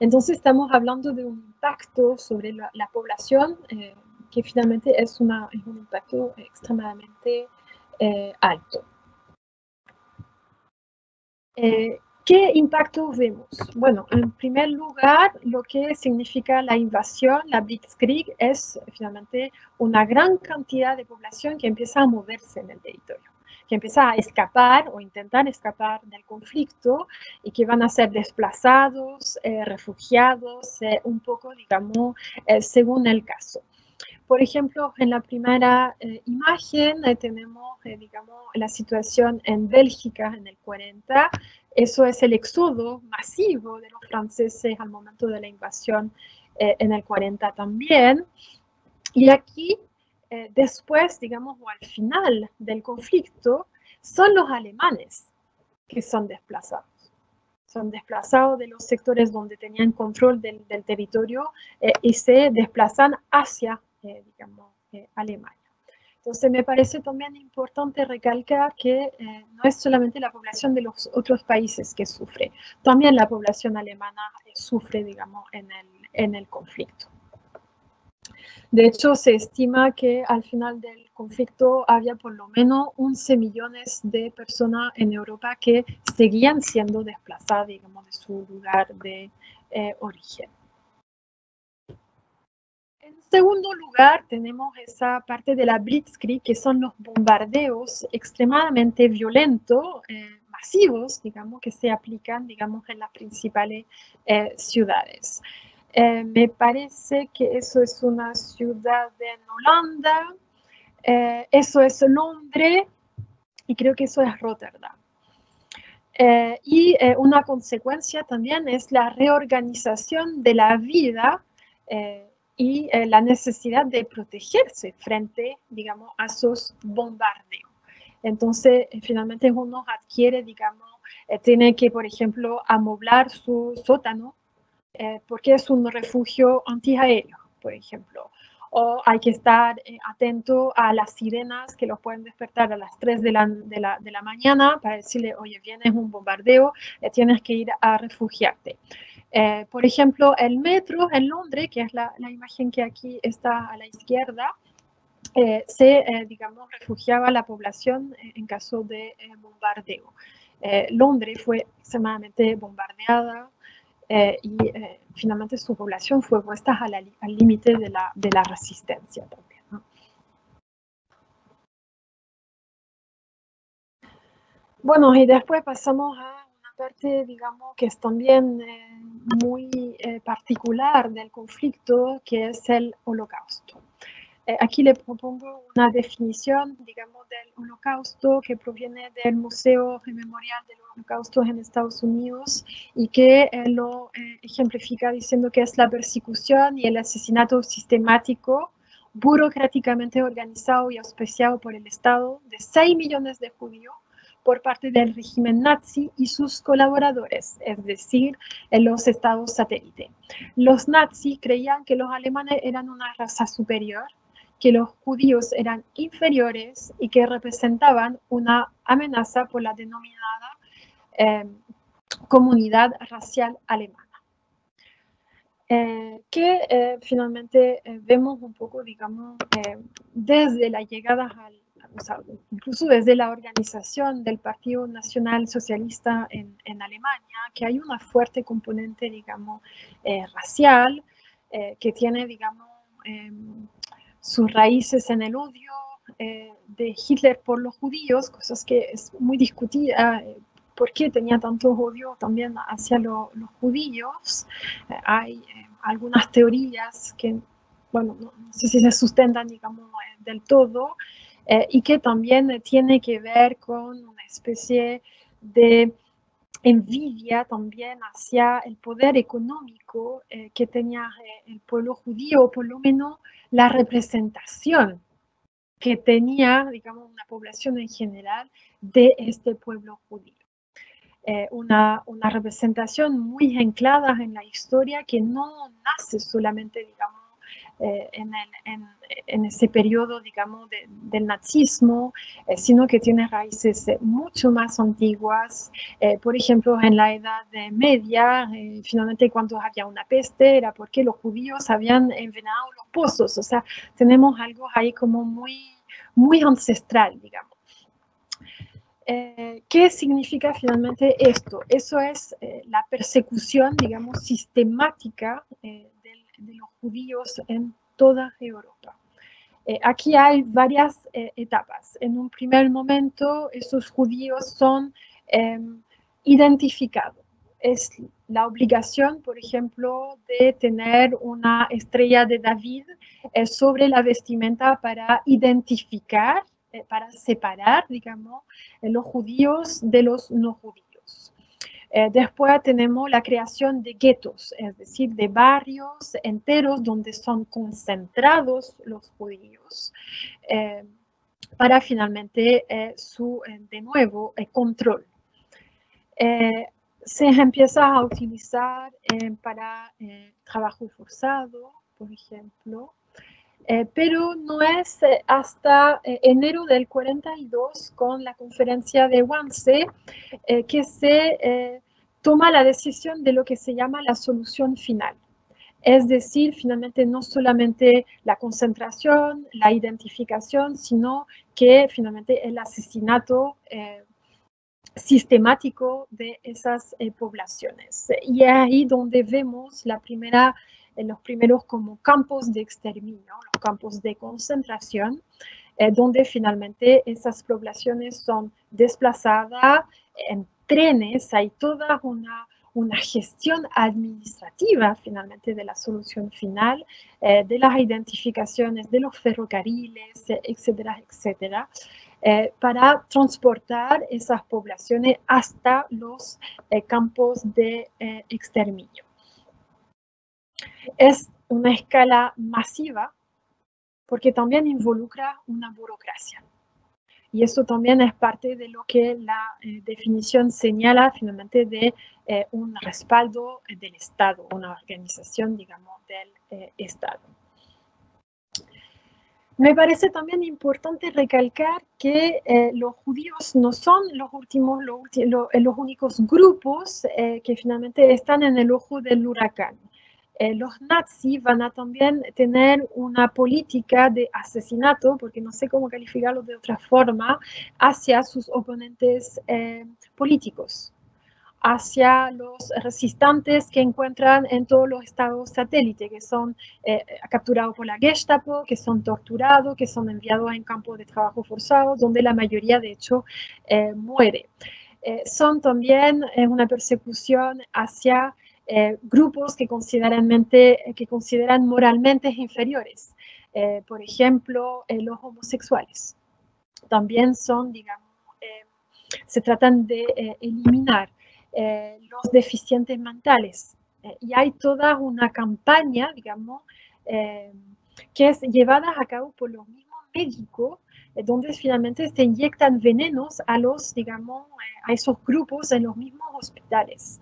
Entonces estamos hablando de un impacto sobre la, población eh, que finalmente es, una, un impacto extremadamente eh, alto. Eh, ¿Qué impacto vemos? Bueno, en primer lugar, lo que significa la invasión, la Blitzkrieg, es finalmente una gran cantidad de población que empieza a moverse en el territorio que empieza a escapar o intentar escapar del conflicto y que van a ser desplazados, eh, refugiados, eh, un poco, digamos, eh, según el caso. Por ejemplo, en la primera imagen tenemos, digamos, la situación en Bélgica en el 40. Eso es el éxodo masivo de los franceses al momento de la invasión en el 40 también. Y aquí, después, digamos, o al final del conflicto, son los alemanes que son desplazados son desplazados de los sectores donde tenían control del, territorio eh, y se desplazan hacia, eh, digamos, eh, Alemania. Entonces me parece también importante recalcar que no es solamente la población de los otros países que sufre, también la población alemana sufre, digamos, en el conflicto. De hecho, se estima que al final del conflicto había por lo menos 11 millones de personas en Europa que seguían siendo desplazadas, digamos, de su lugar de eh, origen. En segundo lugar, tenemos esa parte de la Blitzkrieg, que son los bombardeos extremadamente violentos, eh, masivos, digamos, que se aplican, digamos, en las principales eh, ciudades. Eh, me parece que eso es una ciudad en Holanda, eh, eso es Londres y creo que eso es Rotterdam. Eh, y una consecuencia también es la reorganización de la vida y la necesidad de protegerse frente, digamos, a esos bombardeos. Entonces, finalmente uno adquiere, digamos, tiene que, por ejemplo, amoblar su sótano eh, porque es un refugio antiaéreo, por ejemplo. O hay que estar eh, atento a las sirenas que los pueden despertar a las 3 de la, de la, de la mañana para decirle, oye, viene un bombardeo, eh, tienes que ir a refugiarte. por ejemplo, el metro en Londres, que es la, la imagen que aquí está a la izquierda, se, digamos, refugiaba la población en caso de bombardeo. Londres fue extremadamente bombardeada, eh, y eh, finalmente su población fue puesta al límite de la, resistencia también. Bueno, y después pasamos a una parte, digamos, que es también eh, muy particular del conflicto, que es el holocausto. Eh, aquí le propongo una definición, digamos, del holocausto que proviene del Museo Memorial del Holocausto en Estados Unidos y que eh, lo eh, ejemplifica diciendo que es la persecución y el asesinato sistemático, burocráticamente organizado y auspiciado por el Estado de 6 millones de judíos por parte del régimen nazi y sus colaboradores, es decir, en los estados satélite. Los nazis creían que los alemanes eran una raza superior que los judíos eran inferiores y que representaban una amenaza por la denominada eh, comunidad racial alemana. Eh, que eh, finalmente vemos un poco, digamos, desde la llegada al, incluso desde la organización del Partido Nacional Socialista en, en Alemania, que hay una fuerte componente, digamos, racial, que tiene, digamos, sus raíces en el odio eh, de Hitler por los judíos, cosas que es muy discutida, eh, por qué tenía tanto odio también hacia los judíos. Eh, hay algunas teorías que, bueno, no, sé si se sustentan, digamos, del todo, y que también tiene que ver con una especie de envidia también hacia el poder económico que tenía el pueblo judío, por lo menos la representación que tenía, digamos, una población en general de este pueblo judío. Eh, una, una, representación muy anclada en la historia que no nace solamente, digamos, eh, en, ese periodo, digamos, del nazismo, eh, sino que tiene raíces eh, mucho más antiguas. por ejemplo, en la Edad Media, finalmente cuando había una peste, era porque los judíos habían envenenado los pozos. O sea, tenemos algo ahí como muy, muy ancestral, digamos. ¿Qué significa finalmente esto? Eso es la persecución, digamos, sistemática de los judíos en toda Europa. Eh, aquí hay varias eh, etapas. En un primer momento, esos judíos son em, identificados. Es la obligación, por ejemplo, de tener una estrella de David eh, sobre la vestimenta para identificar, para separar, digamos, los judíos de los no judíos. Eh, después tenemos la creación de guetos, es decir, de barrios enteros donde son concentrados los judíos eh, para finalmente eh, su, de nuevo, control. se empieza a utilizar para trabajo forzado, por ejemplo, pero no es hasta enero del 42 con la conferencia de Wannsee que se toma la decisión de lo que se llama la solución final. Es decir, finalmente no solamente la concentración, la identificación, sino que finalmente el asesinato eh, sistemático de esas eh, poblaciones. Y es ahí donde vemos la primera, eh, los primeros como campos de exterminio, los campos de concentración, donde finalmente esas poblaciones son desplazadas en trenes, hay toda una, una gestión administrativa finalmente de la solución final, eh, de las identificaciones de los ferrocarriles, etcétera, etcétera, eh, para transportar esas poblaciones hasta los eh, campos de exterminio. Es una escala masiva porque también involucra una burocracia. Y esto también es parte de lo que la eh, definición señala finalmente de eh, un respaldo del Estado, una organización, digamos, del eh, Estado. Me parece también importante recalcar que los judíos no son los últimos, los únicos grupos que finalmente están en el ojo del huracán. Eh, los nazis van a también tener una política de asesinato, porque no sé cómo calificarlo de otra forma, hacia sus oponentes eh, políticos, hacia los resistentes que encuentran en todos los estados satélites, que son eh, capturados por la Gestapo, que son torturados, que son enviados en campos de trabajo forzado, donde la mayoría de hecho muere. son también una persecución hacia eh, grupos que consideran, que consideran moralmente inferiores. Eh, por ejemplo, eh, los homosexuales. También son, digamos, se tratan de eliminar los deficientes mentales. y hay toda una campaña, digamos, que es llevada a cabo por los mismos médicos donde finalmente se inyectan venenos a los, digamos, a esos grupos en los mismos hospitales.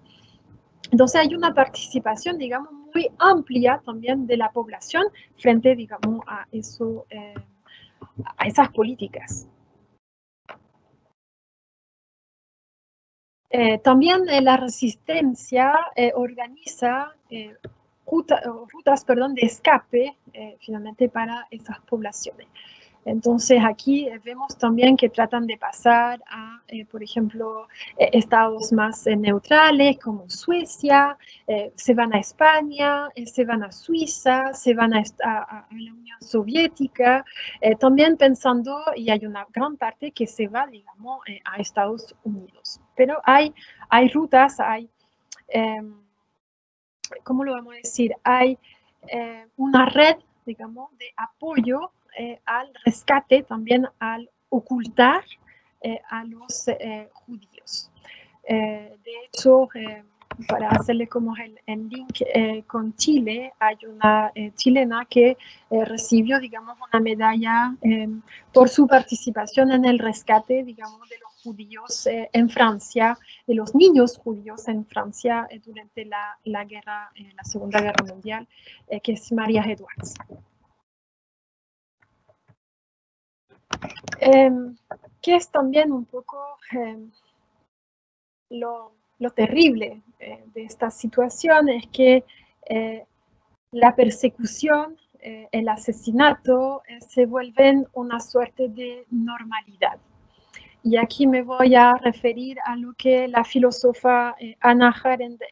Entonces hay una participación, digamos, muy amplia también de la población frente, digamos, a, eso, eh, a esas políticas. Eh, también eh, la resistencia organiza rutas perdón, de escape finalmente para esas poblaciones. Entonces aquí eh, vemos también que tratan de pasar a, eh, por ejemplo, eh, estados más neutrales como Suecia, se van a España, se van a Suiza, se van a, a la Unión Soviética, también pensando, y hay una gran parte que se va, digamos, a Estados Unidos. Pero hay, hay rutas, hay, em, ¿cómo lo vamos a decir? Hay una red, digamos, de apoyo eh, al rescate, también al ocultar eh, a los eh, judíos. de hecho, para hacerle como el, link con Chile, hay una chilena que recibió, digamos, una medalla por su participación en el rescate, digamos, de los judíos en Francia, de los niños judíos en Francia durante la, la guerra, la Segunda Guerra Mundial, que es María Edwards. Em, que es también un poco em, lo, terrible eh, de esta situación, es que eh, la persecución, eh, el asesinato se vuelven una suerte de normalidad. Y aquí me voy a referir a lo que la filósofa Anna Arendt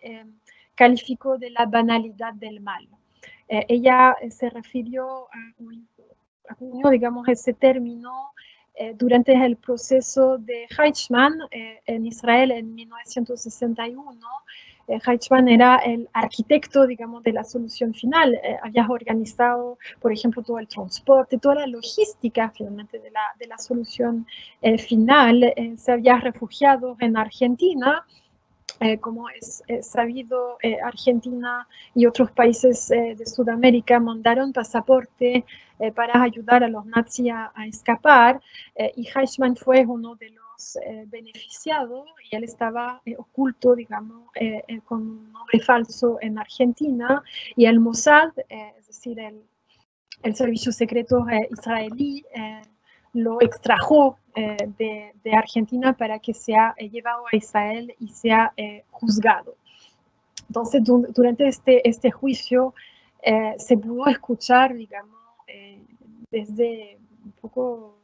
calificó de la banalidad del mal. ella se refirió a, digamos, ese término eh, durante el proceso de Heichmann eh, en Israel en 1961. Eh, Heichmann era el arquitecto, digamos, de la solución final. había organizado, por ejemplo, todo el transporte, toda la logística finalmente de la, de la solución final. se había refugiado en Argentina como es, sabido, Argentina y otros países de Sudamérica mandaron pasaporte para ayudar a los nazis a, escapar y Eichmann fue uno de los beneficiados y él estaba oculto, digamos, con un nombre falso en Argentina y el Mossad, es decir, el, el servicio secreto israelí, lo extrajo eh, de, Argentina para que sea eh, llevado a Israel y sea eh, juzgado. Entonces, durante este, este juicio se pudo escuchar, digamos, desde un poco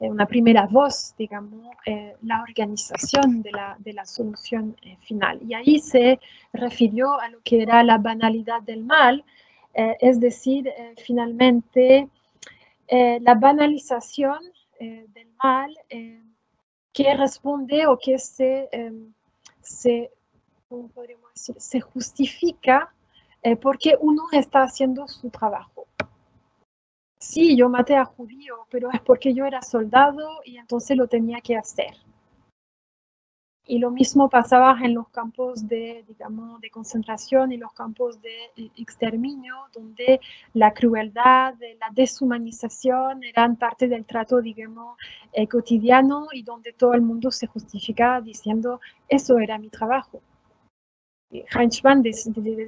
una primera voz, digamos, la organización de la, de la solución final. Y ahí se refirió a lo que era la banalidad del mal, es decir, finalmente eh, la banalización eh, del mal eh, que responde o que se, se, se justifica porque uno está haciendo su trabajo. Sí, yo maté a judío, pero es porque yo era soldado y entonces lo tenía que hacer. Y lo mismo pasaba en los campos de, digamos, de concentración y los campos de exterminio, donde la crueldad, la deshumanización eran parte del trato, digamos, eh, cotidiano y donde todo el mundo se justificaba diciendo, eso era mi trabajo. Heinzmann, de,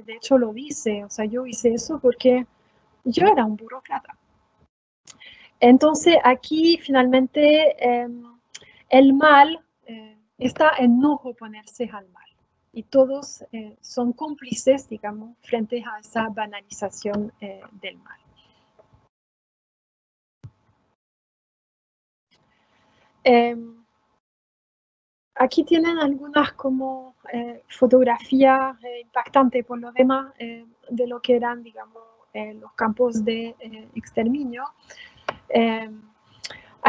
de, hecho, lo dice, o sea, yo hice eso porque yo era un burócrata. Entonces, aquí finalmente em, el mal está en no oponerse al mal. Y todos eh, son cómplices, digamos, frente a esa banalización eh, del mal. Em, aquí tienen algunas como eh, fotografías impactantes por lo demás de lo que eran, digamos, los campos de exterminio.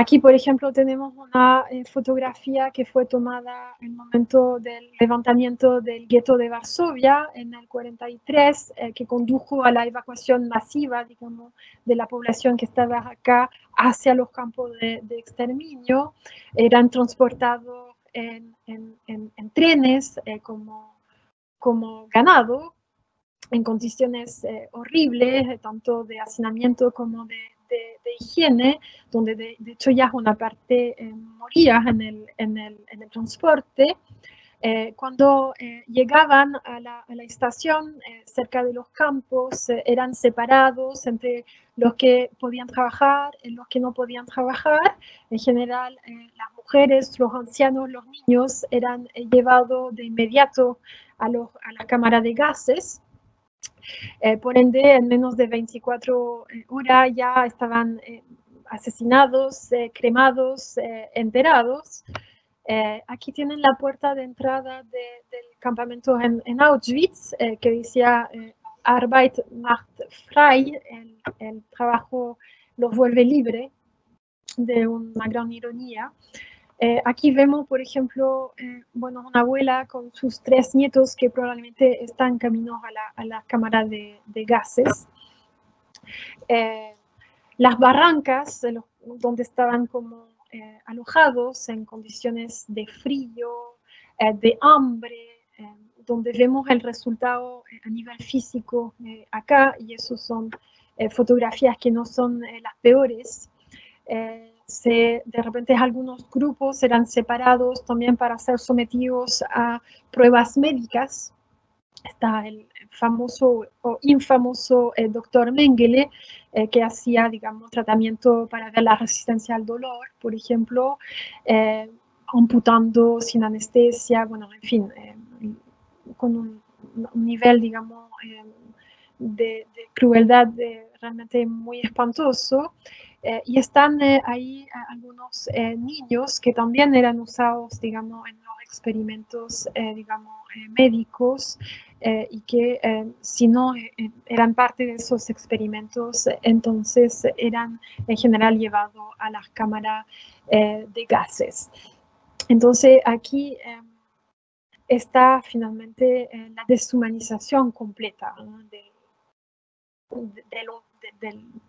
Aquí, por ejemplo, tenemos una eh, fotografía que fue tomada en el momento del levantamiento del gueto de Varsovia en el 43, eh, que condujo a la evacuación masiva, digamos, de la población que estaba acá hacia los campos de, exterminio. Eran transportados en, trenes eh, como, como ganado, en condiciones horribles, tanto de hacinamiento como de de, higiene, donde de, hecho ya una parte eh, moría en el, en el, en el transporte. Eh, cuando eh, llegaban a la, a la estación cerca de los campos, eran separados entre los que podían trabajar y los que no podían trabajar. En general, las mujeres, los ancianos, los niños eran llevados de inmediato a, los, a la cámara de gases. Eh, por ende, en menos de 24 eh, horas ya estaban eh, asesinados, cremados, enterados. aquí tienen la puerta de entrada del campamento en, Auschwitz, que decía Arbeit macht frei, el, trabajo los vuelve libre, de una gran ironía. Eh, aquí vemos, por ejemplo, eh, bueno, una abuela con sus tres nietos que probablemente están camino a la, a la cámara de, gases. Eh, las barrancas donde estaban como alojados en condiciones de frío, de hambre, donde vemos el resultado a nivel físico acá, y eso son fotografías que no son las peores de repente algunos grupos eran separados también para ser sometidos a pruebas médicas. Está el famoso o infamoso eh, doctor Mengele, eh, que hacía, digamos, tratamiento para ver la resistencia al dolor, por ejemplo, eh, amputando sin anestesia, bueno, en fin, con un, nivel, digamos, de, de, crueldad realmente muy espantoso. Eh, y están eh, ahí eh, algunos niños que también eran usados, digamos, en los experimentos, digamos, médicos y que si no eran parte de esos experimentos, entonces eran en general llevados a las cámaras de gases. Entonces aquí está finalmente la deshumanización completa de, de, lo,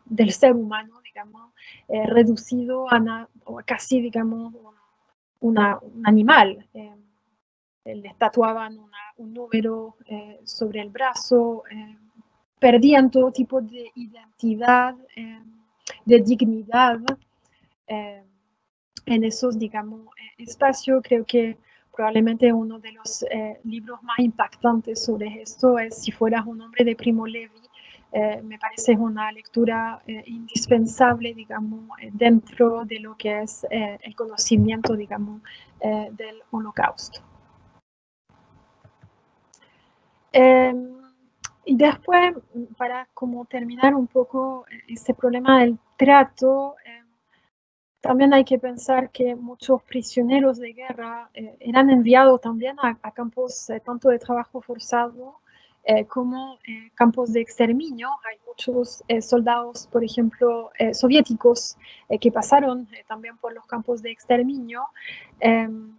del, ser humano, digamos, eh, reducido a, casi, digamos, un animal. Eh, les tatuaban un número sobre el brazo, perdían todo tipo de identidad, de dignidad en esos, digamos, espacios. Creo que probablemente uno de los libros más impactantes sobre esto es Si fueras un hombre de Primo Levi, eh, me parece una lectura eh, indispensable, digamos, eh, dentro de lo que es el conocimiento, digamos, del holocausto. Em, y después, para como terminar un poco este problema del trato, em, también hay que pensar que muchos prisioneros de guerra eran enviados también a, a campos tanto de trabajo forzado eh, como eh, campos de exterminio. Hay muchos eh, soldados, por ejemplo, soviéticos que pasaron también por los campos de exterminio. Em,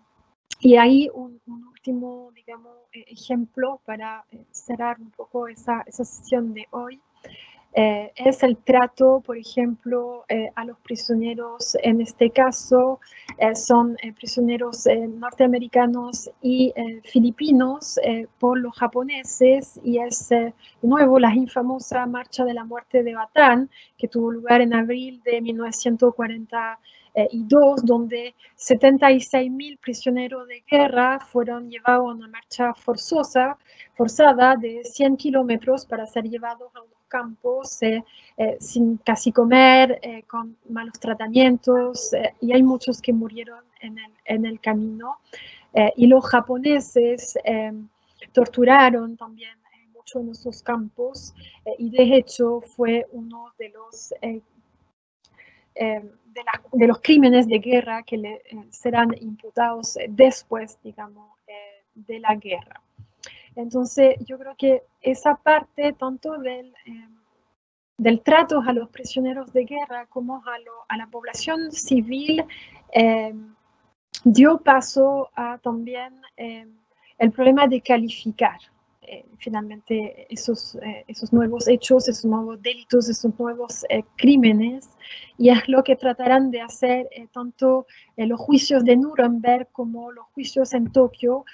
y hay un, último, digamos, ejemplo para cerrar un poco esa, esa sesión de hoy. Eh, es el trato, por ejemplo, eh, a los prisioneros, en este caso eh, son prisioneros norteamericanos y filipinos por los japoneses. Y es de nuevo la infamosa marcha de la muerte de Batán que tuvo lugar en abril de 1942, donde 76 mil prisioneros de guerra fueron llevados a una marcha forzosa, forzada de 100 kilómetros para ser llevados a un campos eh, eh, sin casi comer, eh, con malos tratamientos, y hay muchos que murieron en el, en el camino. y los japoneses torturaron también mucho en esos campos, y de hecho fue uno de los... De, de, los crímenes de guerra que le, serán imputados después, digamos, de la guerra. Entonces, yo creo que esa parte tanto del, em, del trato a los prisioneros de guerra como a, la población civil em, dio paso a también em, el problema de calificar eh, finalmente esos, eh, esos nuevos hechos, esos nuevos delitos, esos nuevos eh, crímenes, y es lo que tratarán de hacer tanto los juicios de Nuremberg como los juicios en Tokio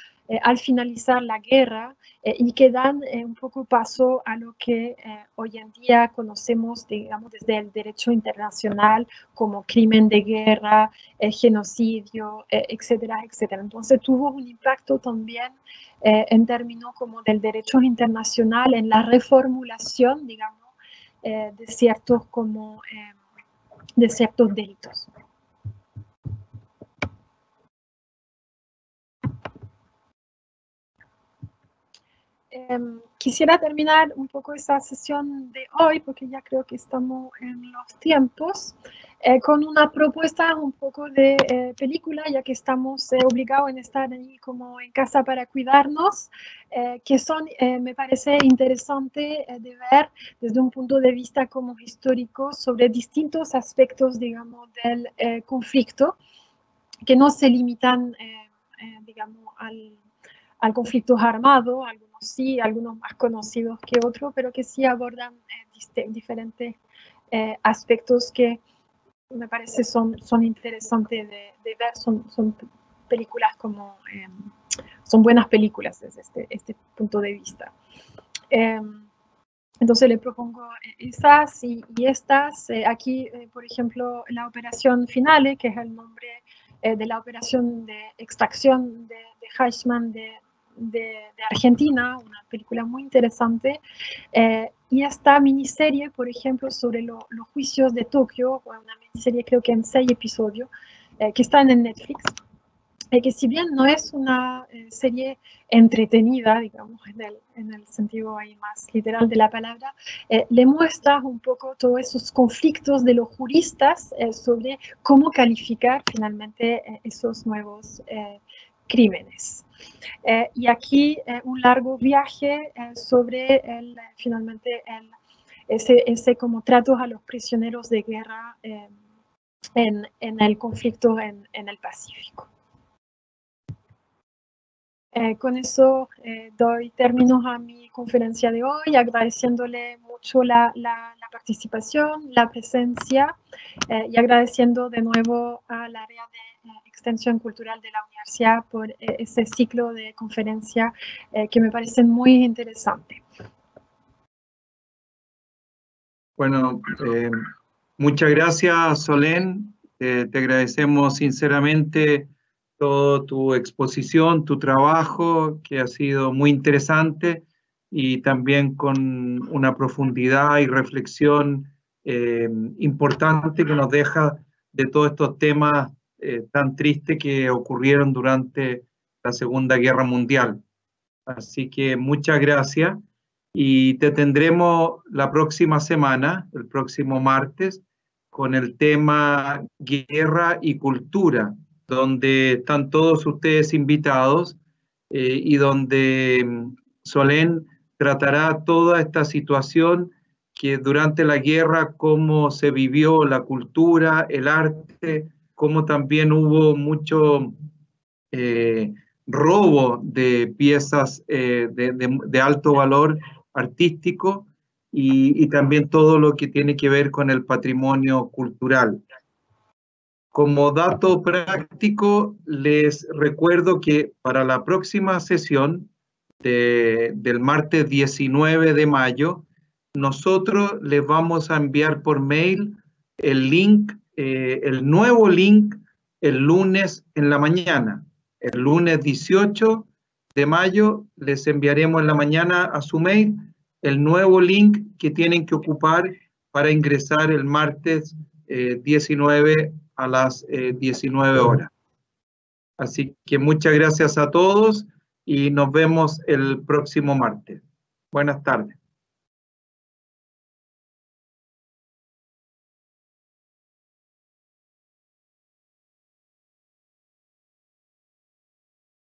al finalizar la guerra y que dan un poco paso a lo que hoy en día conocemos, digamos, desde el derecho internacional como crimen de guerra, genocidio, etcétera, etcétera. Entonces tuvo un impacto también eh, en términos como del derecho internacional, en la reformulación, digamos, eh, de ciertos como eh, de ciertos delitos. Em, quisiera terminar un poco esta sesión de hoy, porque ya creo que estamos en los tiempos, eh, con una propuesta un poco de eh, película, ya que estamos eh, obligados en estar ahí como en casa para cuidarnos, que son, me parece interesante de ver desde un punto de vista como histórico sobre distintos aspectos, digamos, del conflicto, que no se limitan, digamos, al, al conflicto armado, sí, algunos más conocidos que otros, pero que sí abordan diferentes aspectos que me parece son, son interesantes de, ver, son, son películas como, em, son buenas películas desde este, este punto de vista. Em, entonces le propongo esas y, estas. Eh, aquí, eh, por ejemplo, la operación Finale, que es el nombre eh, de la operación de extracción de, de Heichmann de, de, Argentina, una película muy interesante. Y esta miniserie, por ejemplo, sobre los juicios de Tokio, una miniserie creo que en seis episodios, eh, que está en Netflix, y que si bien no es una eh, serie entretenida, digamos, en el, en el, sentido ahí más literal de la palabra, eh, le muestra un poco todos esos conflictos de los juristas sobre cómo calificar finalmente esos nuevos crímenes. Eh, y aquí eh, un largo viaje eh, sobre el, finalmente el, ese, ese, como trato a los prisioneros de guerra en, en, el conflicto en, en el Pacífico. con eso doy término a mi conferencia de hoy, agradeciéndole mucho la, la, la participación, la presencia y agradeciendo de nuevo al área de Extensión Cultural de la Universidad por ese ciclo de conferencia que me parece muy interesante. Bueno, muchas gracias, Solén. te agradecemos sinceramente toda tu exposición, tu trabajo, que ha sido muy interesante y también con una profundidad y reflexión eh, importante que nos deja de todos estos temas eh, tan tristes que ocurrieron durante la Segunda Guerra Mundial. Así que muchas gracias y te tendremos la próxima semana, el próximo martes, con el tema guerra y cultura donde están todos ustedes invitados eh, y donde mm, Solén tratará toda esta situación que durante la guerra, cómo se vivió la cultura, el arte, cómo también hubo mucho eh, robo de piezas eh, de, alto valor artístico y también todo lo que tiene que ver con el patrimonio cultural. Como dato práctico, les recuerdo que para la próxima sesión del martes 19 de mayo, nosotros les vamos a enviar por mail el link, eh, el nuevo link el lunes en la mañana. El lunes 18 de mayo les enviaremos en la mañana a su mail el nuevo link que tienen que ocupar para ingresar el martes 19 eh, a las 19 eh, horas. Así que muchas gracias a todos y nos vemos el próximo martes. Buenas tardes.